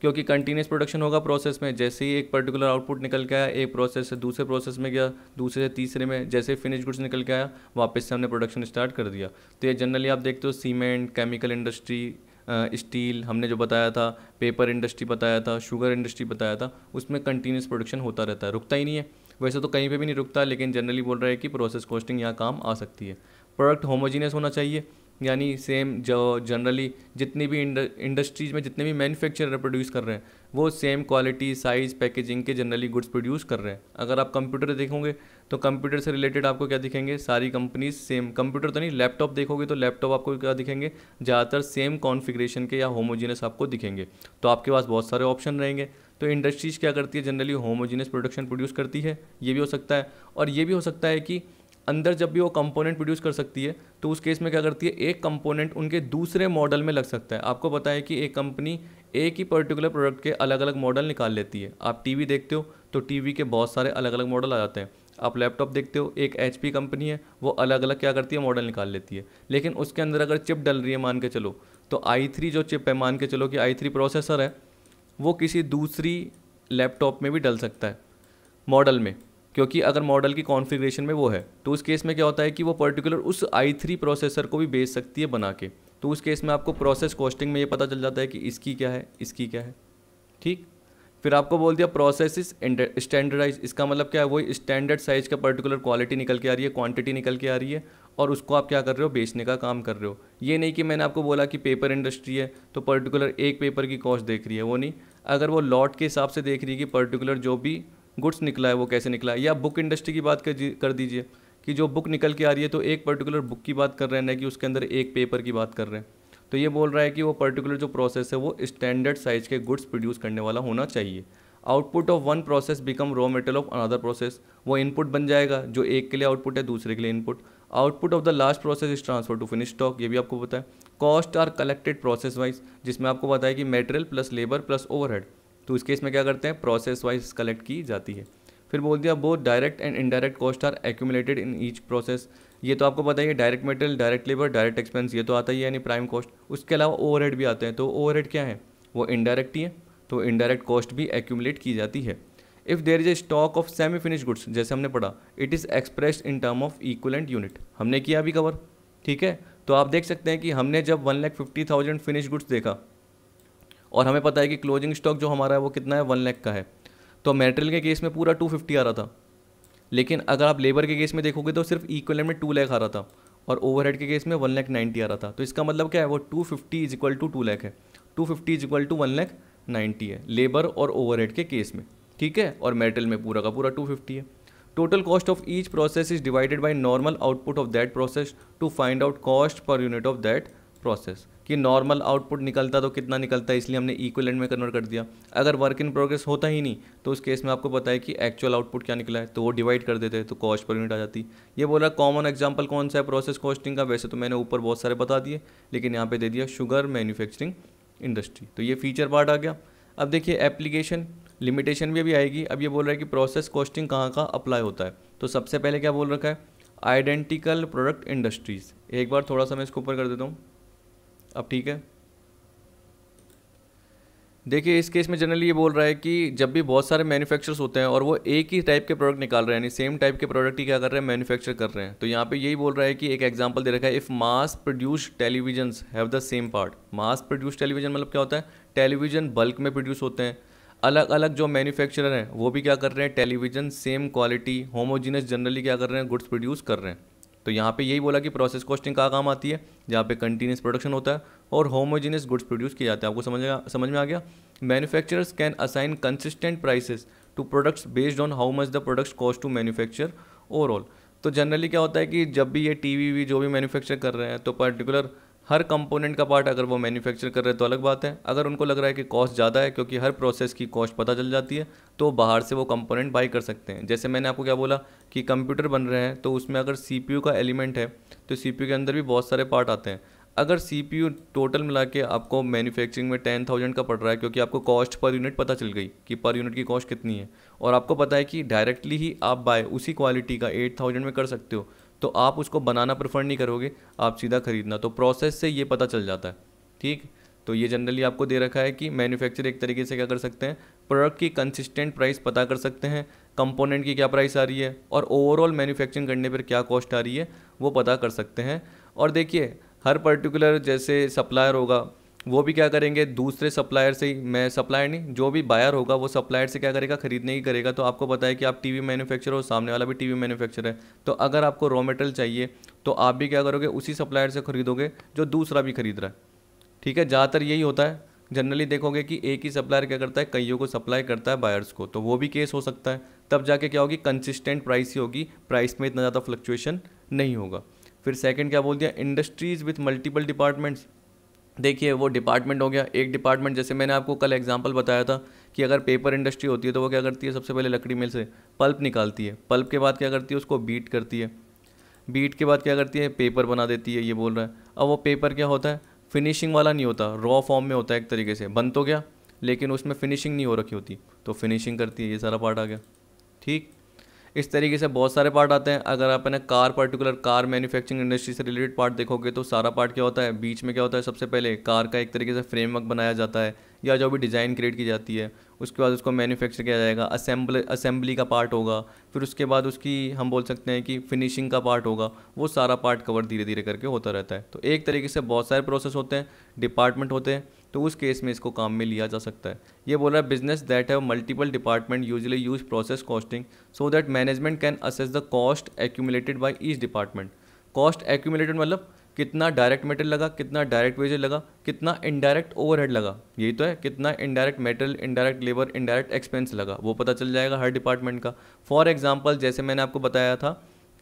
क्योंकि कंटिन्यूस प्रोडक्शन होगा प्रोसेस में। जैसे ही एक पर्टिकुलर आउटपुट निकल के आया, एक प्रोसेस से दूसरे प्रोसेस में गया, दूसरे से तीसरे में, जैसे फिनिश गुड्स निकल के आया, वापस से हमने प्रोडक्शन स्टार्ट कर दिया। तो ये जनरली आप देखते हो सीमेंट केमिकल इंडस्ट्री स्टील हमने जो बताया था पेपर इंडस्ट्री बताया था शुगर इंडस्ट्री बताया था, उसमें कंटिन्यूस प्रोडक्शन होता रहता है, रुकता ही नहीं है। वैसे तो कहीं पे भी नहीं रुकता, लेकिन जनरली बोल रहा है कि प्रोसेस कॉस्टिंग यहाँ काम आ सकती है। प्रोडक्ट होमोजीनियस होना चाहिए यानी सेम जो जनरली जितनी भी इंडस्ट्रीज़ में जितने भी मैन्युफैक्चरर प्रोड्यूस कर रहे हैं, वो सेम क्वालिटी साइज़ पैकेजिंग के जनरली गुड्स प्रोड्यूस कर रहे हैं। अगर आप कंप्यूटर देखोगे तो कंप्यूटर से रिलेटेड आपको क्या दिखेंगे? सारी कंपनीज़ सेम कंप्यूटर तो नहीं लैपटॉप देखोगे तो लैपटॉप आपको क्या दिखेंगे? ज़्यादातर सेम कॉन्फ़िगरेशन के या होमोजीनस आपको दिखेंगे। तो आपके पास बहुत सारे ऑप्शन रहेंगे। तो इंडस्ट्रीज़ क्या करती है? जनरली होमोजीनस प्रोडक्शन प्रोड्यूस करती है। ये भी हो सकता है। और ये भी हो सकता है कि अंदर जब भी वो कंपोनेंट प्रोड्यूस कर सकती है तो उस केस में क्या करती है, एक कंपोनेंट उनके दूसरे मॉडल में लग सकता है। आपको पता है कि एक कंपनी एक ही पर्टिकुलर प्रोडक्ट के अलग अलग मॉडल निकाल लेती है। आप टीवी देखते हो तो टीवी के बहुत सारे अलग अलग मॉडल आ जाते हैं। आप लैपटॉप देखते हो, एक एचपी कंपनी है, वो अलग अलग क्या करती है मॉडल निकाल लेती है। लेकिन उसके अंदर अगर चिप डल रही है मान के चलो तो आई थ्री जो चिप है, मान के चलो कि आई थ्री प्रोसेसर है, वो किसी दूसरी लैपटॉप में भी डल सकता है मॉडल में। क्योंकि अगर मॉडल की कॉन्फ़िगरेशन में वो है तो उस केस में क्या होता है कि वो पर्टिकुलर उस आई थ्री प्रोसेसर को भी बेच सकती है बना के। तो उस केस में आपको प्रोसेस कॉस्टिंग में ये पता चल जाता है कि इसकी क्या है, इसकी क्या है। ठीक? फिर आपको बोल दिया प्रोसेस इज़ स्टैंडर्डाइज, इसका मतलब क्या है, वही स्टैंडर्ड साइज़ का पर्टिकुलर क्वालिटी निकल के आ रही है, क्वांटिटी निकल के आ रही है, और उसको आप क्या कर रहे हो, बेचने का काम कर रहे हो। ये नहीं कि मैंने आपको बोला कि पेपर इंडस्ट्री है तो पर्टिकुलर एक पेपर की कॉस्ट देख रही है, वो नहीं। अगर वो लॉट के हिसाब से देख रही है कि पर्टिकुलर जो भी गुड्स निकला है, वो कैसे निकला है? या बुक इंडस्ट्री की बात कर कर दीजिए कि जो बुक निकल के आ रही है तो एक पर्टिकुलर बुक की बात कर रहे हैं ना कि उसके अंदर एक पेपर की बात कर रहे हैं। तो ये बोल रहा है कि वो पर्टिकुलर जो प्रोसेस है, वो स्टैंडर्ड साइज़ के गुड्स प्रोड्यूस करने वाला होना चाहिए। Output of one process become raw material of another process वो इनपुट बन जाएगा, जो एक के लिए आउटपुट है, दूसरे के लिए input output of the last process is transfer to finish stock ये भी आपको पता है। Cost are collected process wise जिसमें आपको पता है कि material plus labour plus overhead तो इस केस में क्या करते हैं? प्रोसेस वाइज कलेक्ट की जाती है। फिर बोल दिया, both direct and indirect cost are accumulated in each process ये तो आपको पता ही है direct material direct labour direct expense ये तो आता ही है, यानी प्राइम कॉस्ट उसके अलावा ओवरहेड भी आते हैं। तो ओवरहेड क्या है? वो इनडायरेक्ट ही है तो इनडायरेक्ट कॉस्ट भी एक्यूमुलेट की जाती है। If there is a stock of semi finish goods जैसे हमने पढ़ा it is expressed in term of equivalent unit हमने किया अभी कवर ठीक है? तो आप देख सकते हैं कि हमने जब one lakh fifty thousand finish goods देखा और हमें पता है कि क्लोजिंग स्टॉक जो हमारा है वो कितना है? वन लैख का है। तो मेटेरियल के केस में पूरा टू फिफ्टी आ रहा था। लेकिन अगर आप लेबर के केस में देखोगे तो सिर्फ़ इक्वलेंट में टू लैख आ रहा था और ओवरहेड के केस में वन लैख नाइन्टी आ रहा था। तो इसका मतलब क्या है? वो two fifty is equal to two lakh है। Two fifty is equal to one lakh ninety है लेबर और ओवरहेड के केस में। ठीक है? और मेटल में पूरा का पूरा टू फिफ्टी है। Total cost of each process is divided by normal output of that process to find out cost per unit of that process कि नॉर्मल आउटपुट निकलता तो कितना निकलता है, इसलिए हमने इक्वलेंट में कन्वर्ट कर दिया। अगर वर्क इन प्रोग्रेस होता ही नहीं तो उस केस में आपको पता है कि एक्चुअल आउटपुट क्या निकला है तो वो डिवाइड कर देते तो कॉस्ट पर यूनिट आ जाती। ये बोला कॉमन एग्ज़ाम्पल कौन सा है प्रोसेस कॉस्टिंग का? वैसे तो मैंने ऊपर बहुत सारे बता दिए, लेकिन यहाँ पर दे दिया शुगर मैन्युफैक्चरिंग इंडस्ट्री तो ये फीचर पार्ट आ गया। अब देखिए एप्लीकेशन लिमिटेशन भी अभी आएगी। अब ये बोल रहा है कि प्रोसेस कॉस्टिंग कहाँ कहाँ अप्लाई होता है। तो सबसे पहले क्या बोल रखा है? आइडेंटिकल प्रोडक्ट इंडस्ट्रीज़ एक बार थोड़ा सा मैं इसको ऊपर कर देता हूँ। अब ठीक है। देखिए, इस केस में जनरली ये बोल रहा है कि जब भी बहुत सारे मैन्युफैक्चरर्स होते हैं और वो एक ही टाइप के प्रोडक्ट निकाल रहे हैं, यानी सेम टाइप के प्रोडक्ट ही क्या कर रहे हैं मैन्युफैक्चर कर रहे हैं तो यहाँ पे यही बोल रहा है कि एक एग्जांपल दे रखा है if mass produce television have the same part mass produce television मतलब क्या होता है? टेलीविज़न बल्क में प्रोड्यूस होते हैं। अलग अलग जो मैन्युफैक्चरर हैं, वो भी क्या कर रहे हैं? Television same quality homogeneous generally क्या कर रहे हैं? गुड्स प्रोड्यूस कर रहे हैं। तो यहाँ पे यही बोला कि प्रोसेस कॉस्टिंग कहाँ काम आती है? जहाँ पे कंटिन्यूस प्रोडक्शन होता है और होमोजीनियस गुड्स प्रोड्यूस किए जाते हैं। आपको समझ समझ में आ गया? Manufacturers can assign consistent prices to products based on how much the products cost to manufacture overall तो जनरली क्या होता है कि जब भी ये टी वी जो भी मैन्युफैक्चर कर रहे हैं तो पर्टिकुलर हर कंपोनेंट का पार्ट अगर वो मैन्युफैक्चर कर रहे हैं तो अलग बात है। अगर उनको लग रहा है कि कॉस्ट ज़्यादा है क्योंकि हर प्रोसेस की कॉस्ट पता चल जाती है तो बाहर से वो कंपोनेंट बाई कर सकते हैं। जैसे मैंने आपको क्या बोला कि कंप्यूटर बन रहे हैं तो उसमें अगर सीपीयू का एलिमेंट है तो सीपीयू के अंदर भी बहुत सारे पार्ट आते हैं। अगर सीपीयू टोटल मिला के आपको मैन्युफैक्चरिंग में टेन थाउज़ेंड का पड़ रहा है, क्योंकि आपको कॉस्ट पर यूनिट पता चल गई कि पर यूनिट की कॉस्ट कितनी है। और आपको पता है कि डायरेक्टली ही आप बाय उसी क्वालिटी का एट थाउज़ेंड में कर सकते हो। तो आप उसको बनाना प्रेफर नहीं करोगे, आप सीधा खरीदना। तो प्रोसेस से ये पता चल जाता है, ठीक? तो ये जनरली आपको दे रखा है कि मैन्युफैक्चर एक तरीके से क्या कर सकते हैं प्रोडक्ट की कंसिस्टेंट प्राइस पता कर सकते हैं कंपोनेंट की क्या प्राइस आ रही है और ओवरऑल मैन्युफैक्चरिंग करने पर क्या कॉस्ट आ रही है, वो पता कर सकते हैं। और देखिए, हर पर्टिकुलर जैसे सप्लायर होगा वो भी क्या करेंगे? दूसरे सप्लायर से ही मैं सप्लायर नहीं, जो भी बायर होगा, वो सप्लायर से क्या करेगा? खरीदने की करेगा। तो आपको पता है कि आप टीवी मैन्युफैक्चर हो, सामने वाला भी टीवी मैन्युफैक्चर है। तो अगर आपको रॉ मटेरियल चाहिए तो आप भी क्या करोगे? उसी सप्लायर से खरीदोगे, जो दूसरा भी खरीद रहा है। ठीक है? ज़्यादातर यही होता है। जनरली देखोगे कि एक ही सप्लायर क्या करता है? कईयों को सप्लाई करता है बायर्स को। तो वो भी केस हो सकता है। तब जाके क्या होगी? कंसिस्टेंट प्राइस ही होगी। प्राइस में इतना ज़्यादा फ्लक्चुएशन नहीं होगा। फिर सेकंड क्या बोल दिया? इंडस्ट्रीज़ विथ मल्टीपल डिपार्टमेंट्स देखिए, वो डिपार्टमेंट हो गया। एक डिपार्टमेंट जैसे मैंने आपको कल एग्जांपल बताया था कि अगर पेपर इंडस्ट्री होती है तो वो क्या करती है? सबसे पहले लकड़ी मिल से पल्प निकालती है। पल्प के बाद क्या करती है? उसको बीट करती है। बीट के बाद क्या करती है? पेपर बना देती है, ये बोल रहा है। अब वो पेपर क्या होता है? फिनिशिंग वाला नहीं होता। रॉ फॉर्म में होता है एक तरीके से। बन तो गया, लेकिन उसमें फिनिशिंग नहीं हो रखी होती। तो फिनिशिंग करती है, ये सारा पार्ट आ गया। ठीक? इस तरीके से बहुत सारे पार्ट आते हैं। अगर आप ना car particular car manufacturing industry से रिलेटेड पार्ट देखोगे तो सारा पार्ट क्या होता है? बीच में क्या होता है? सबसे पहले कार का एक तरीके से फ्रेमवर्क बनाया जाता है या जो भी डिज़ाइन क्रिएट की जाती है, उसके बाद उसको मैन्युफैक्चर किया जाएगा। असेंबल असेंबली का पार्ट होगा। फिर उसके बाद उसकी हम बोल सकते हैं कि फिनिशिंग का पार्ट होगा। वो सारा पार्ट कवर धीरे धीरे करके होता रहता है। तो एक तरीके से बहुत सारे प्रोसेस होते हैं डिपार्टमेंट होते हैं। तो उस केस में इसको काम में लिया जा सकता है। ये बोल रहा है business that have multiple department usually use process costing so that management can assess the cost accumulated by each department cost accumulated मतलब कितना डायरेक्ट मेटेरियल लगा, कितना डायरेक्ट वेजेज लगा, कितना इनडायरेक्ट ओवरहेड लगा। यही तो है, कितना indirect material indirect labour indirect expense लगा। वो पता चल जाएगा हर डिपार्टमेंट का। फॉर एग्ज़ाम्पल जैसे मैंने आपको बताया था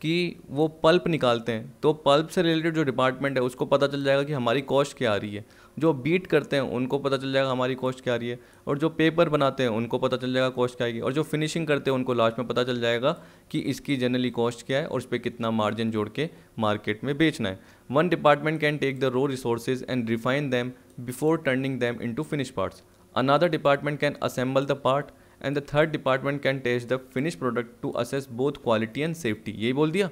कि वो पल्प निकालते हैं। तो पल्प से रिलेटेड जो डिपार्टमेंट है, उसको पता चल जाएगा कि हमारी कॉस्ट क्या आ रही है। जो बीट करते हैं, उनको पता चल जाएगा हमारी कॉस्ट क्या आ रही है। और जो पेपर बनाते हैं, उनको पता चल जाएगा कॉस्ट क्या आएगी। और जो फिनिशिंग करते हैं, उनको लास्ट में पता चल जाएगा कि इसकी जनरली कॉस्ट क्या है और उस पर कितना मार्जिन जोड़ के मार्केट में बेचना है। One department can take the raw resources and refine them before turning them into finish parts another department can assemble the part and the third department can test the finish product to assess both quality and safety यही बोल दिया?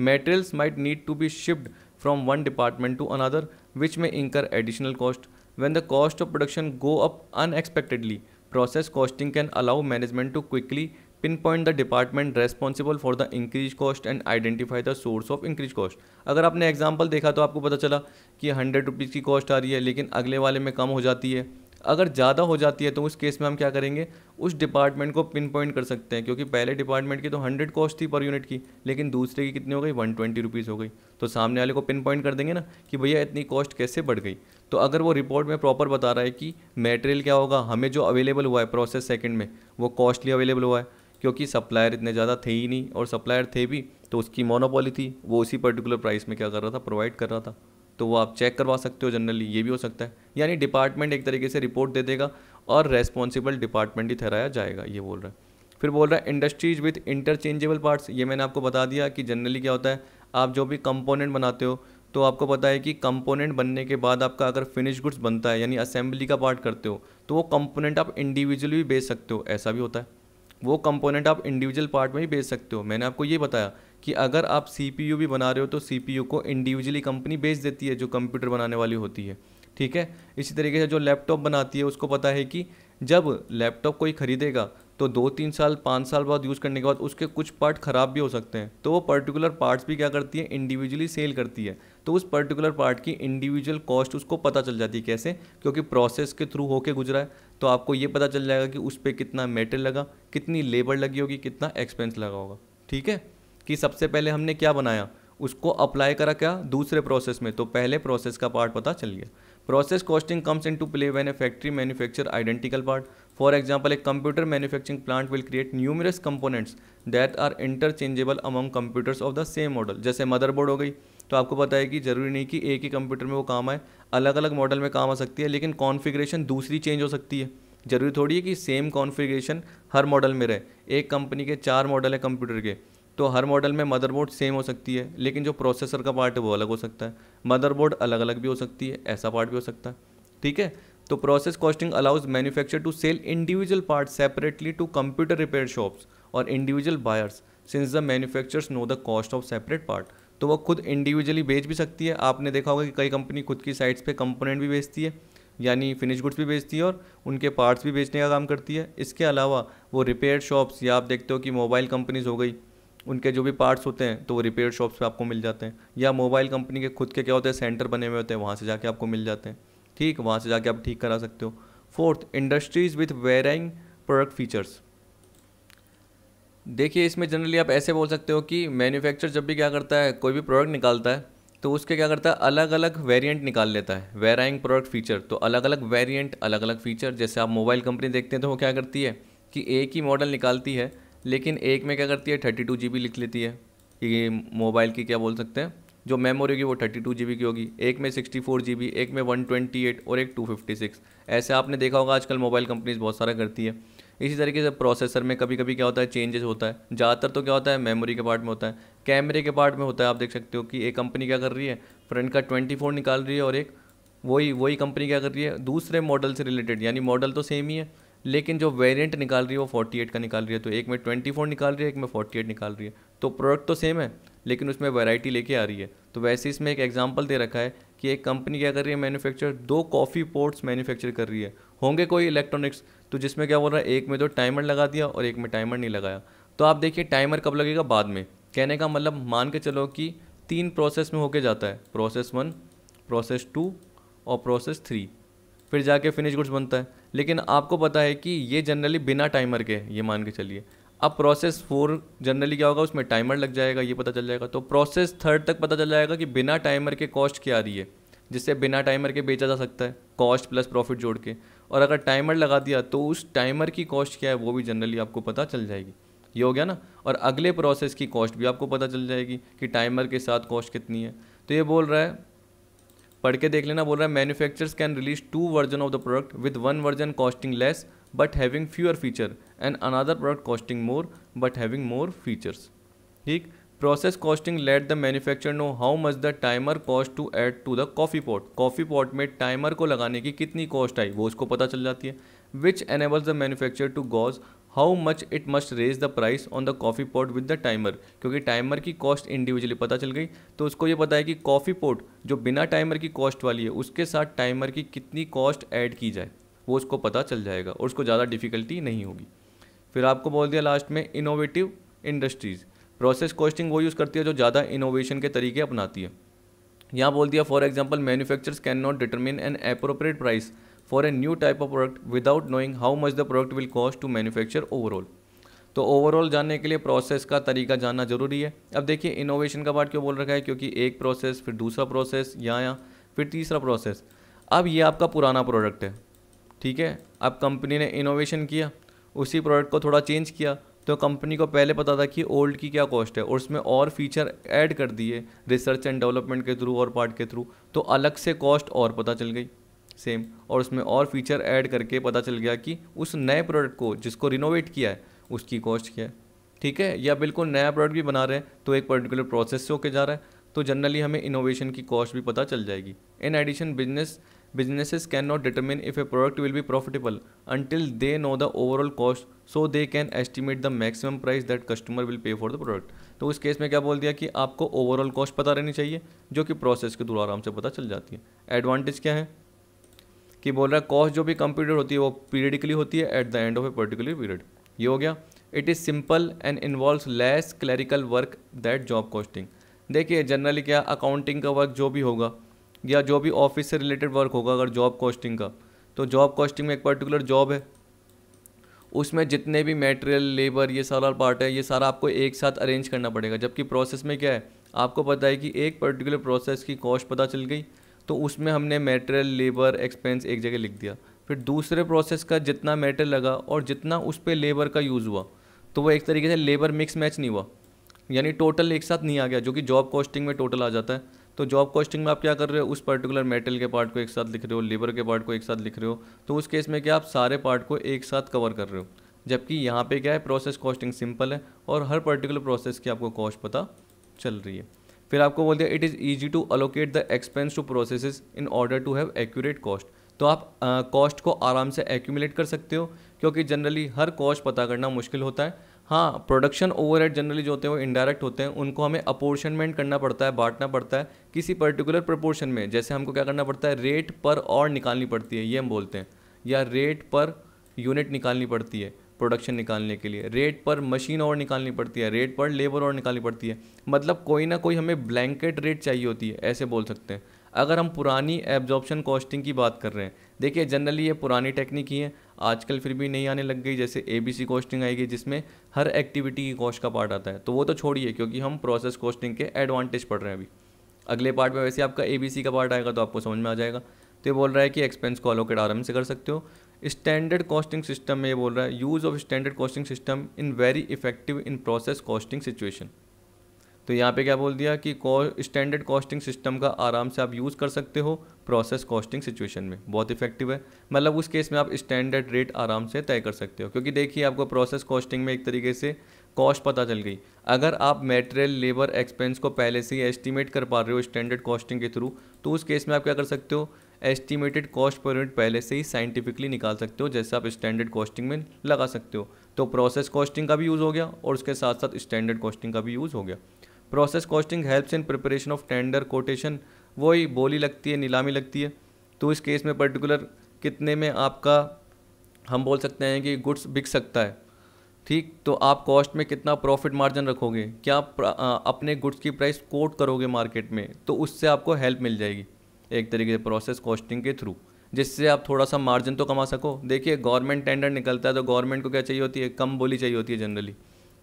Materials might need to be shift from one department to another which may incur additional cost when the cost of production go up unexpectedly process costing can allow management to quickly pin point the department responsible for the increase cost and identify the source of increase cost अगर आपने example देखा तो आपको पता चला कि hundred rupees की cost आ रही है, लेकिन अगले वाले में कम हो जाती है। अगर ज़्यादा हो जाती है तो उस केस में हम क्या करेंगे? उस डिपार्टमेंट को पिन पॉइंट कर सकते हैं, क्योंकि पहले डिपार्टमेंट की तो हंड्रेड कॉस्ट थी पर यूनिट की, लेकिन दूसरे की कितनी हो गई? वन ट्वेंटी रुपीज़ हो गई। तो सामने वाले को पिन पॉइंट कर देंगे ना कि भैया इतनी कॉस्ट कैसे बढ़ गई? तो अगर वो रिपोर्ट में प्रॉपर बता रहा है कि मेटेरियल क्या होगा, हमें जो अवेलेबल हुआ है प्रोसेस सेकेंड में, वो कॉस्टली अवेलेबल हुआ है, क्योंकि सप्लायर इतने ज़्यादा थे ही नहीं, और सप्लायर थे भी तो उसकी मोनोपॉली थी, वो उसी पर्टिकुलर प्राइस में क्या कर रहा था? प्रोवाइड कर रहा था। तो वो आप चेक करवा सकते हो जनरली ये भी हो सकता है। यानी डिपार्टमेंट एक तरीके से रिपोर्ट दे देगा और रेस्पॉन्सिबल डिपार्टमेंट ही ठहराया जाएगा, ये बोल रहा है। फिर बोल रहा है इंडस्ट्रीज़ विथ इंटरचेंजेबल पार्ट्स ये मैंने आपको बता दिया कि जनरली क्या होता है, आप जो भी कंपोनेंट बनाते हो तो आपको पता है कि कंपोनेंट बनने के बाद आपका अगर फिनिश गुड्स बनता है, यानी असेंबली का पार्ट करते हो तो वो कंपोनेंट आप इंडिविजुअली भी बेच सकते हो, ऐसा भी होता है। वो कंपोनेंट आप इंडिविजुअल पार्ट में भी बेच सकते हो। मैंने आपको ये बताया कि अगर आप सीपीयू भी बना रहे हो तो सीपीयू को इंडिविजुअली कंपनी बेच देती है, जो कंप्यूटर बनाने वाली होती है। ठीक है? इसी तरीके से जो लैपटॉप बनाती है, उसको पता है कि जब लैपटॉप कोई ख़रीदेगा तो दो तीन साल, पाँच साल बाद यूज़ करने के बाद उसके कुछ पार्ट ख़राब भी हो सकते हैं। तो वो पर्टिकुलर पार्ट्स भी क्या करती है? इंडिविजुअली सेल करती है। तो उस पर्टिकुलर पार्ट की इंडिविजुअल कॉस्ट उसको पता चल जाती है कैसे? क्योंकि प्रोसेस के थ्रू होके गुजरा है। तो आपको ये पता चल जाएगा कि उस पर कितना मेटल लगा, कितनी लेबर लगी होगी, कितना एक्सपेंस लगा होगा। ठीक है? कि सबसे पहले हमने क्या बनाया? उसको अप्लाई करा क्या? दूसरे प्रोसेस में। तो पहले प्रोसेस का पार्ट पता चल गया process costing comes into play when a factory manufacture identical part. For example a computer manufacturing plant will create numerous components that are interchangeable among computers of the same model. जैसे motherboard हो गई तो आपको पता है कि ज़रूरी नहीं कि एक ही कंप्यूटर में वो काम आए अलग अलग मॉडल में काम आ सकती है, लेकिन कॉन्फ़िगरेशन दूसरी चेंज हो सकती है। ज़रूरी थोड़ी है कि सेम कॉन्फ़िगरेशन हर मॉडल में रहे। एक कंपनी के चार मॉडल है कंप्यूटर के तो हर मॉडल में मदरबोर्ड सेम हो सकती है, लेकिन जो प्रोसेसर का पार्ट है वो अलग हो सकता है। मदरबोर्ड अलग अलग भी हो सकती है, ऐसा पार्ट भी हो सकता है, ठीक है? तो process costing allows manufacture to sell individual part separately to computer repair shops और individual buyers, since the manufactures know the cost of separate part. तो वो खुद इंडिविजुअली बेच भी सकती है। आपने देखा होगा कि कई कंपनी खुद की साइट्स पे कंपोनेंट भी बेचती है, यानी फिनिश गुड्स भी बेचती है और उनके पार्ट्स भी बेचने का काम करती है। इसके अलावा वो रिपेयर शॉप्स या आप देखते हो कि मोबाइल कंपनीज़ हो गई, उनके जो भी पार्ट्स होते हैं तो वो रिपेयर शॉप्स पे आपको मिल जाते हैं। या मोबाइल कंपनी के खुद के क्या होते हैं सेंटर बने हुए होते हैं, वहाँ से जाके आपको मिल जाते हैं। ठीक, वहाँ से जाके आप ठीक करा सकते हो। Fourth industries with varying product features देखिए, इसमें जनरली आप ऐसे बोल सकते हो कि मैन्युफैक्चर जब भी क्या करता है, कोई भी प्रोडक्ट निकालता है तो उसके क्या करता है अलग अलग वेरिएंट निकाल लेता है। वेराइंग प्रोडक्ट फीचर तो अलग अलग वेरिएंट अलग अलग फीचर जैसे आप मोबाइल कंपनी देखते हैं तो वो क्या करती है कि एक ही मॉडल निकालती है, लेकिन एक में क्या करती है थर्टी टू जी बी लिख लेती है। कि मोबाइल की क्या बोल सकते हैं, जो मेमोरी होगी वो थर्टी टू जी बी की होगी। एक में सिक्सटी फोर जी बी एक में वन ट्वेंटी एट और एक टू फिफ्टी सिक्स ऐसे आपने देखा होगा आजकल मोबाइल कंपनीज़ बहुत सारा करती है। इसी तरीके से प्रोसेसर में कभी कभी क्या होता है चेंजेस होता है। ज़्यादातर तो क्या होता है मेमोरी के पार्ट में होता है। कैमरे के पार्ट में होता है, आप देख सकते हो कि एक कंपनी क्या कर रही है फ्रंट का ट्वेंटी फोर निकाल रही है और एक वही वही कंपनी क्या कर रही है, दूसरे मॉडल से रिलेटेड यानी मॉडल तो सेम ही है, लेकिन जो वेरिएंट निकाल रही है, वो फोर्टी एट का निकाल रही है। तो एक में ट्वेंटी फोर निकाल रही है, एक में फोर्टी एट निकाल रही है। तो प्रोडक्ट तो सेम है, लेकिन उसमें वैरायटी लेके आ रही है। तो वैसे इसमें एक एग्जांपल दे रखा है कि एक कंपनी क्या कर रही है मैन्युफैक्चर दो कॉफ़ी पोर्ट्स मैन्युफैक्चर कर रही है। होंगे कोई इलेक्ट्रॉनिक्स तो जिसमें क्या बोल रहा है, एक में तो टाइमर लगा दिया और एक में टाइमर नहीं लगाया। तो आप देखिए टाइमर कब लगेगा? बाद में। कहने का मतलब मान के चलो कि तीन प्रोसेस में होके जाता है। प्रोसेस वन प्रोसेस टू और प्रोसेस थ्री फिर जाके फिनिश गुड्स बनता है। लेकिन आपको पता है कि ये जनरली बिना टाइमर के, ये मान के चलिए। अब प्रोसेस फोर जनरली क्या होगा? उसमें टाइमर लग जाएगा, ये पता चल जाएगा। तो प्रोसेस थर्ड तक पता चल जाएगा कि बिना टाइमर के कॉस्ट क्या आ रही है, जिससे बिना टाइमर के बेचा जा सकता है कॉस्ट प्लस प्रॉफिट जोड़ के। और अगर टाइमर लगा दिया तो उस टाइमर की कॉस्ट क्या है, वो भी जनरली आपको पता चल जाएगी। ये हो गया ना? और अगले प्रोसेस की कॉस्ट भी आपको पता चल जाएगी कि टाइमर के साथ कॉस्ट कितनी है। तो ये बोल रहा है, पढ़ के देख लेना, बोल रहा है manufacturers can release two version of the product with one version costing less but having fewer feature and another product costing more but having more features ठीक? Process costing let the manufacture know how much the timer cost to add to the coffee pot coffee pot में timer को लगाने की कितनी cost आई, वो उसको पता चल जाती है। Which enables the manufacture to gauge how much it must raise the price on the coffee pot with the timer क्योंकि टाइमर की कॉस्ट इंडिविजुअली पता चल गई तो उसको ये पता है कि कॉफ़ी पॉट जो बिना टाइमर की कॉस्ट वाली है, उसके साथ टाइमर की कितनी कॉस्ट ऐड की जाए, वो उसको पता चल जाएगा और उसको ज़्यादा डिफिकल्टी नहीं होगी। फिर आपको बोल दिया लास्ट में इनोवेटिव इंडस्ट्रीज़ प्रोसेस कॉस्टिंग वो यूज़ करती है जो ज़्यादा इनोवेशन के तरीके अपनाती है। यहाँ बोल दिया for example manufacturers cannot determine an appropriate price for a new type of product without knowing how much the product will cost to manufacture overall तो ओवरऑल जानने के लिए प्रोसेस का तरीका जानना ज़रूरी है। अब देखिए इनोवेशन का पार्ट क्यों बोल रखा है? क्योंकि एक प्रोसेस फिर दूसरा प्रोसेस यहाँ यहाँ, फिर तीसरा प्रोसेस अब ये आपका पुराना प्रोडक्ट है, ठीक है? अब कंपनी ने इनोवेशन किया, उसी प्रोडक्ट को थोड़ा चेंज किया तो कंपनी को पहले पता था कि ओल्ड की क्या कॉस्ट है, और उसमें और फीचर ऐड कर दिए रिसर्च एंड डेवलपमेंट के थ्रू और पार्ट के थ्रू तो अलग से कॉस्ट और पता चल गई सेम और उसमें और फीचर ऐड करके पता चल गया कि उस नए प्रोडक्ट को जिसको रिनोवेट किया है, उसकी कॉस्ट क्या है। ठीक है? या बिल्कुल नया प्रोडक्ट भी बना रहे हैं तो एक पर्टिकुलर प्रोसेस से होके जा रहा है तो जनरली हमें इनोवेशन की कॉस्ट भी पता चल जाएगी। In addition business businesses cannot determine if a product will be profitable until they know the overall cost, so they can estimate the maximum price that customer will pay for the product. तो उस case में क्या बोल दिया कि आपको overall cost पता रहनी चाहिए, जो कि प्रोसेस के थ्रू आराम से पता चल जाती है। एडवांटेज क्या है? कि बोल रहा है कॉस्ट जो भी कंप्यूटर होती है, वो पीरियडिकली होती है at the end of a particular period ये हो गया। It is simple and involve less clerical work that job costing देखिए जनरली क्या अकाउंटिंग का वर्क जो भी होगा या जो भी ऑफ़िस से रिलेटेड वर्क होगा, अगर जॉब कॉस्टिंग का तो जॉब कॉस्टिंग में एक पर्टिकुलर जॉब है। उसमें जितने भी मटेरियल लेबर ये सारा पार्ट है, ये सारा आपको एक साथ अरेंज करना पड़ेगा। जबकि प्रोसेस में क्या है, आपको पता है कि एक पर्टिकुलर प्रोसेस की कॉस्ट पता चल गई तो उसमें हमने मटेरियल लेबर एक्सपेंस एक जगह लिख दिया। फिर दूसरे प्रोसेस का जितना मेटेरियल लगा और जितना उस पर लेबर का यूज़ हुआ तो वो एक तरीके से लेबर मिक्स मैच नहीं हुआ। यानी टोटल एक साथ नहीं आ गया, जो कि जॉब कॉस्टिंग में टोटल आ जाता है। तो जॉब कॉस्टिंग में आप क्या कर रहे हो? उस पर्टिकुलर मेटल के पार्ट को एक साथ लिख रहे हो लेबर के पार्ट को एक साथ लिख रहे हो। तो उस केस में क्या आप सारे पार्ट को एक साथ कवर कर रहे हो? जबकि यहाँ पे क्या है प्रोसेस कॉस्टिंग सिंपल है और हर पर्टिकुलर प्रोसेस की आपको कॉस्ट पता चल रही है। फिर आपको बोल दिया it is easy to allocate the expense to process in order to have accurate cost तो आप कॉस्ट को आराम से एक्यूमुलेट कर सकते हो, क्योंकि जनरली हर कॉस्ट पता करना मुश्किल होता है। हाँ प्रोडक्शन ओवरहेड जनरली जो होते हैं वो इनडायरेक्ट होते हैं, उनको हमें अपोर्शनमेंट करना पड़ता है, बांटना पड़ता है किसी पर्टिकुलर प्रपोर्शन में। जैसे हमको क्या करना पड़ता है रेट पर और निकालनी पड़ती है, ये हम बोलते हैं। या रेट पर यूनिट निकालनी पड़ती है प्रोडक्शन निकालने के लिए। रेट पर मशीन और निकालनी पड़ती है रेट पर लेबर और निकालनी पड़ती है। मतलब कोई ना कोई हमें ब्लैंकेट रेट चाहिए होती है, ऐसे बोल सकते हैं। अगर हम पुरानी एब्जॉर्प्शन कॉस्टिंग की बात कर रहे हैं, देखिए जनरली ये पुरानी टेक्निक ही है आजकल फिर भी नहीं आने लग गई, जैसे ए बी सी कॉस्टिंग आएगी, जिसमें हर एक्टिविटी की कॉस्ट का पार्ट आता है। तो वो तो छोड़िए, क्योंकि हम प्रोसेस कॉस्टिंग के एडवांटेज पढ़ रहे हैं अभी। अगले पार्ट में वैसे आपका ए बी सी का पार्ट आएगा तो आपको समझ में आ जाएगा। तो ये बोल रहा है कि एक्सपेंस को अलोकेट आराम से कर सकते हो। स्टैंडर्ड कॉस्टिंग सिस्टम में ये बोल रहा है use of standard costing system in very effective in process costing situation तो यहाँ पे क्या बोल दिया कि स्टैंडर्ड कॉस्टिंग सिस्टम का आराम से आप यूज़ कर सकते हो प्रोसेस कॉस्टिंग सिचुएशन में। बहुत इफ़ेक्टिव है। मतलब उस केस में आप स्टैंडर्ड रेट आराम से तय कर सकते हो। क्योंकि देखिए, आपको प्रोसेस कॉस्टिंग में एक तरीके से कॉस्ट पता चल गई। अगर आप मेटेरियल लेबर एक्सपेंस को पहले से ही एस्टिमेट कर पा रहे हो स्टैंडर्ड कॉस्टिंग के थ्रू तो उस केस में आप क्या कर सकते हो? एस्टिमेटेड कॉस्ट पर यूनिट पहले से ही साइंटिफिकली निकाल सकते हो, जैसे आप स्टैंडर्ड कॉस्टिंग में लगा सकते हो। तो प्रोसेस कॉस्टिंग का भी यूज़ हो गया और उसके साथ साथ स्टैंडर्ड कॉस्टिंग का भी यूज़ हो गया। Process costing helps in preparation of tender quotation वही बोली लगती है, नीलामी लगती है। तो इस केस में पर्टिकुलर कितने में आपका, हम बोल सकते हैं कि गुड्स बिक सकता है। ठीक? तो आप कॉस्ट में कितना प्रॉफिट मार्जिन रखोगे? क्या अपने गुड्स की प्राइस कोट करोगे मार्केट में? तो उससे आपको हेल्प मिल जाएगी, एक तरीके से प्रोसेस कॉस्टिंग के थ्रू जिससे आप थोड़ा सा मार्जिन तो कमा सको। देखिए गवर्नमेंट टेंडर निकलता है तो गवर्नमेंट को क्या चाहिए होती है? कम बोली चाहिए होती है जनरली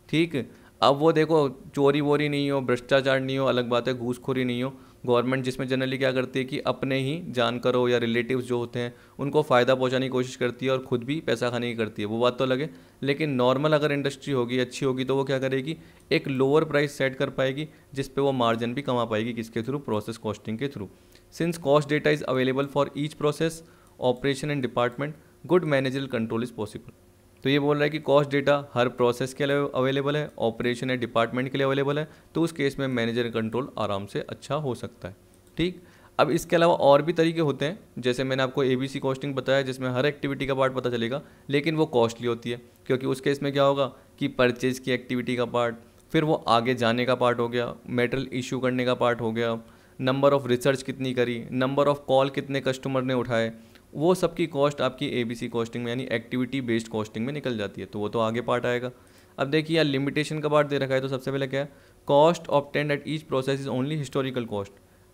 ठीक? अब वो देखो, चोरी वोरी नहीं हो, भ्रष्टाचार नहीं हो, अलग बात है, घूसखोरी नहीं हो। गवर्नमेंट जिसमें जनरली क्या करती है कि अपने ही जानकर या रिलेटिव्स जो होते हैं, उनको फ़ायदा पहुँचाने की कोशिश करती है और ख़ुद भी पैसा खाने की करती है। वो बात तो लगे लेकिन नॉर्मल अगर इंडस्ट्री होगी, अच्छी होगी तो वो क्या करेगी? एक लोअर प्राइस सेट कर पाएगी, जिस पे वो मार्जिन भी कमा पाएगी किसके थ्रू प्रोसेस कॉस्टिंग के through since cost data is available for each process operation and department good managerial control is possible तो ये बोल रहा है कि कॉस्ट डेटा हर प्रोसेस के लिए अवेलेबल है ऑपरेशन या डिपार्टमेंट के लिए अवेलेबल है तो उस केस में मैनेजर कंट्रोल आराम से अच्छा हो सकता है, ठीक? अब इसके अलावा और भी तरीके होते हैं, जैसे मैंने आपको ए बी सी कॉस्टिंग बताया, जिसमें हर एक्टिविटी का पार्ट पता चलेगा, लेकिन वो कॉस्टली होती है, क्योंकि उस केस में क्या होगा कि परचेज की एक्टिविटी का पार्ट फिर वो आगे जाने का पार्ट हो गया मेटल इशू करने का पार्ट हो गया नंबर ऑफ़ रिसर्च कितनी करी नंबर ऑफ़ कॉल कितने कस्टमर ने उठाए वो सब की कॉस्ट आपकी ए बी सी कॉस्टिंग में, यानी एक्टिविटी बेस्ड कॉस्टिंग में निकल जाती है तो वो तो आगे पार्ट आएगा। अब देखिए, यार लिमिटेशन का पार्ट दे रखा है तो सबसे पहले क्या है? Cost obtained at each process is only historical cost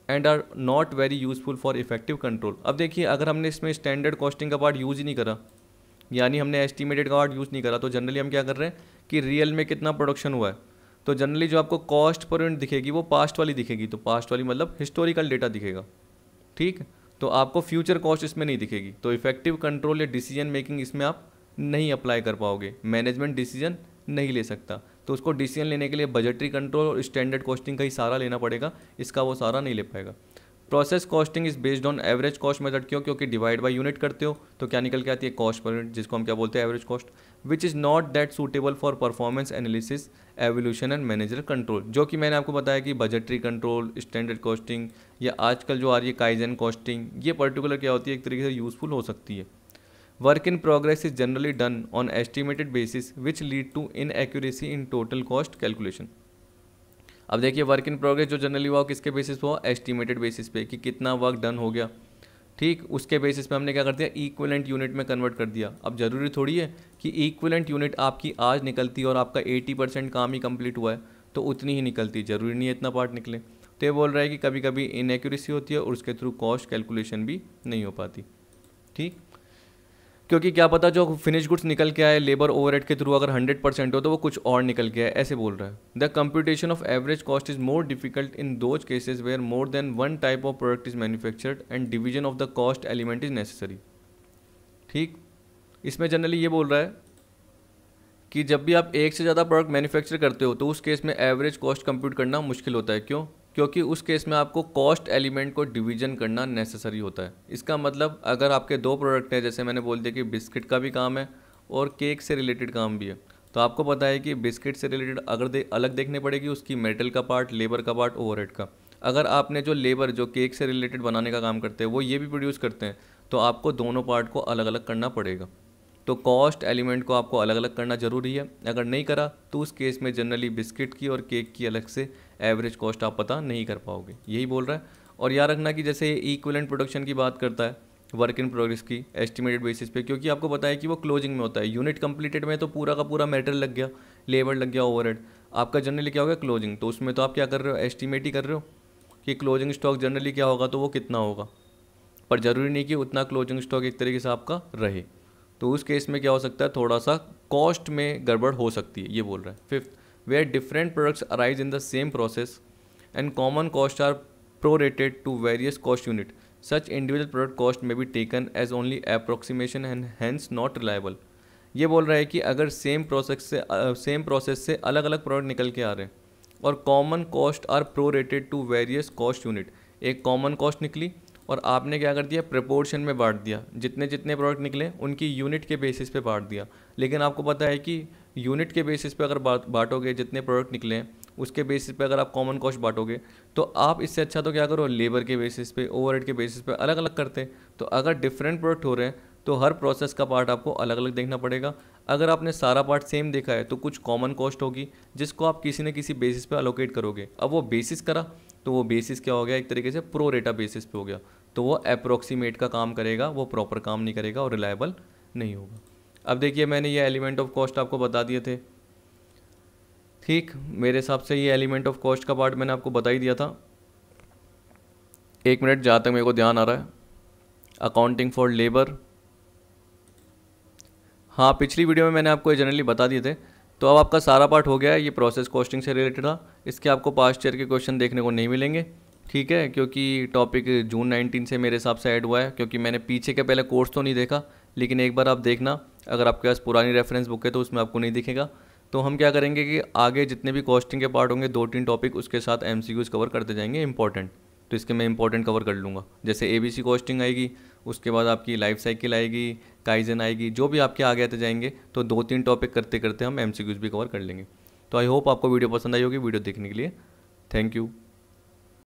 and are not very useful for effective control अब देखिए, अगर हमने इसमें स्टैंडर्ड कॉस्टिंग का पार्ट यूज़ ही नहीं करा, यानी हमने एस्टिमेटेड का पार्ट यूज़ नहीं करा तो जनरली हम क्या कर रहे हैं कि रियल में कितना प्रोडक्शन हुआ है? तो जनरली जो आपको कॉस्ट पर यूनिट दिखेगी, वो पास्ट वाली दिखेगी तो पास्ट वाली मतलब हिस्टोरिकल डेटा दिखेगा। ठीक तो आपको फ्यूचर कॉस्ट इसमें नहीं दिखेगी। तो इफ़ेक्टिव कंट्रोल या डिसीज़न मेकिंग इसमें आप नहीं अप्लाई कर पाओगे। मैनेजमेंट डिसीज़न नहीं ले सकता। तो उसको डिसीज़न लेने के लिए बजटरी कंट्रोल और स्टैंडर्ड कॉस्टिंग का ही सारा लेना पड़ेगा। इसका वो सारा नहीं ले पाएगा। Process costing is based on average cost method क्यों? क्योंकि डिवाइड बाय यूनिट करते हो तो क्या निकल के आती है? कॉस्ट पर यूनिट जिसको हम क्या बोलते हैं? Average cost which is not that suitable for performance analysis evolution and manager control जो कि मैंने आपको बताया कि बजटरी कंट्रोल स्टैंडर्ड कॉस्टिंग या आजकल जो आ रही है काइजन कॉस्टिंग ये पर्टिकुलर क्या होती है? एक तरीके से यूजफुल हो सकती है। Work in progress is generally done on estimated basis which lead to inaccuracy in total cost calculation अब देखिए वर्क इन प्रोग्रेस जो जनरली हुआ किसके बेसिस पे हुआ? एस्टिमेटेड बेसिस पे, कि कितना वर्क डन हो गया। ठीक, उसके बेसिस पे हमने क्या कर दिया? इक्वलेंट यूनिट में कन्वर्ट कर दिया। अब ज़रूरी थोड़ी है कि इक्वलेंट यूनिट आपकी आज निकलती है और आपका 80 परसेंट काम ही कंप्लीट हुआ है तो उतनी ही निकलती। ज़रूरी नहीं है इतना पार्ट निकले। तो ये बोल रहा है कि कभी कभी इनएक्यूरेसी होती है और उसके थ्रू कॉस्ट कैलकुलेशन भी नहीं हो पाती। ठीक? क्योंकि क्या पता जो फिनिश गुड्स निकल के आए लेबर ओवर के थ्रू अगर हंड्रेड परसेंट हो तो वो कुछ और निकल के आए, ऐसे बोल रहा है। The computation of average cost is more difficult in those cases where more than one type of product is manufactured and division of the cost element is necessary ठीक? इसमें जनरली ये बोल रहा है कि जब भी आप एक से ज़्यादा प्रोडक्ट मैन्युफैक्चर करते हो तो उस केस में एवरेज कॉस्ट कंप्यूट करना मुश्किल होता है। क्यों? क्योंकि उस केस में आपको कॉस्ट एलिमेंट को डिवीज़न करना नेसेसरी होता है। इसका मतलब अगर आपके दो प्रोडक्ट हैं, जैसे मैंने बोल दिया कि बिस्किट का भी काम है और केक से रिलेटेड काम भी है तो आपको पता है कि बिस्किट से रिलेटेड अगर दे, अलग देखने पड़ेगी, उसकी मेटल का पार्ट लेबर का पार्ट ओवर का। अगर आपने जो लेबर जो केक से रिलेटेड बनाने का काम करते हैं, वो ये भी प्रोड्यूस करते हैं तो आपको दोनों पार्ट को अलग अलग करना पड़ेगा। तो कॉस्ट एलिमेंट को आपको अलग अलग करना ज़रूरी है। अगर नहीं करा तो उस केस में जनरली बिस्किट की और केक की अलग से एवरेज कॉस्ट आप पता नहीं कर पाओगे। यही बोल रहा है। और याद रखना कि जैसे इक्वलेंट प्रोडक्शन की बात करता है वर्क इन प्रोग्रेस की एस्टिमेटेड बेसिस पे, क्योंकि आपको पता है कि वो क्लोजिंग में होता है। यूनिट कंप्लीटेड में तो पूरा का पूरा मेटल लग गया लेबर लग गया ओवरहेड आपका जनरली क्या होगा? क्लोजिंग तो उसमें तो आप क्या कर रहे हो? एस्टिमेट ही कर रहे हो कि क्लोजिंग स्टॉक जनरली क्या होगा? तो वो कितना होगा? पर ज़रूरी नहीं कि उतना क्लोजिंग स्टॉक एक तरीके से आपका रहे। तो उस केस में क्या हो सकता है? थोड़ा सा कॉस्ट में गड़बड़ हो सकती है, ये बोल रहा है। Fifth where are different products arise in the same process and common cost are prorated to various cost unit such individual product cost may be taken as only approximation and hence not reliable ये बोल रहा है कि अगर same process से same process से अलग अलग प्रोडक्ट निकल के आ रहे हैं और common cost are prorated to various cost unit एक कॉमन कॉस्ट निकली और आपने क्या कर दिया? प्रपोर्शन में बांट दिया। जितने जितने प्रोडक्ट निकले, उनकी यूनिट के बेसिस पे बांट दिया। लेकिन आपको पता है कि यूनिट के बेसिस पे अगर बांटोगे, जितने प्रोडक्ट निकले, उसके बेसिस पे अगर आप कॉमन कॉस्ट बांटोगे तो आप इससे अच्छा तो क्या करो? लेबर के बेसिस पे ओवरहेड के बेसिस पे अलग अलग करते। तो अगर डिफरेंट प्रोडक्ट हो रहे हैं तो हर प्रोसेस का पार्ट आपको अलग अलग देखना पड़ेगा। अगर आपने सारा पार्ट सेम देखा है तो कुछ कॉमन कॉस्ट होगी, जिसको आप किसी न किसी बेसिस पे अलोकेट करोगे। अब वो बेसिस करा तो वो बेसिस क्या हो गया? एक तरीके से प्रो रेटा बेसिस पे हो गया। तो वो अप्रोक्सीमेट का काम करेगा, वो प्रॉपर काम नहीं करेगा और रिलायबल नहीं होगा। अब देखिए, मैंने ये एलिमेंट ऑफ़ कॉस्ट आपको बता दिए थे। ठीक, मेरे हिसाब से ये एलिमेंट ऑफ़ कॉस्ट का पार्ट मैंने आपको बता ही दिया था। एक मिनट, जहाँ तक मेरे को ध्यान आ रहा है। अकाउंटिंग फॉर लेबर हाँ पिछली वीडियो में मैंने आपको ये जनरली बता दिए थे। तो अब आपका सारा पार्ट हो गया है, ये प्रोसेस कॉस्टिंग से रिलेटेड था। इसके आपको पास्ट ईयर के क्वेश्चन देखने को नहीं मिलेंगे। ठीक है, क्योंकि टॉपिक जून नाइनटीन से मेरे हिसाब से ऐड हुआ है, क्योंकि मैंने पीछे के पहले कोर्स तो नहीं देखा, लेकिन एक बार आप देखना, अगर आपके पास पुरानी रेफरेंस बुक है तो उसमें आपको नहीं दिखेगा। तो हम क्या करेंगे कि आगे जितने भी कॉस्टिंग के पार्ट होंगे, दो तीन टॉपिक उसके साथ एम कवर करते जाएँगे इंपॉर्टेंट तो इसके मैं इंपॉर्टेंट कवर कर लूँगा। जैसे ए बी सी कॉस्टिंग आएगी, उसके बाद आपकी लाइफ साइकिल आएगी काइजन आएगी, जो भी आपके आगे आते जाएँगे तो दो तीन टॉपिक करते करते हम एम भी कवर कर लेंगे। तो आई होप आपको वीडियो पसंद आई होगी, वीडियो देखने के लिए। Thank you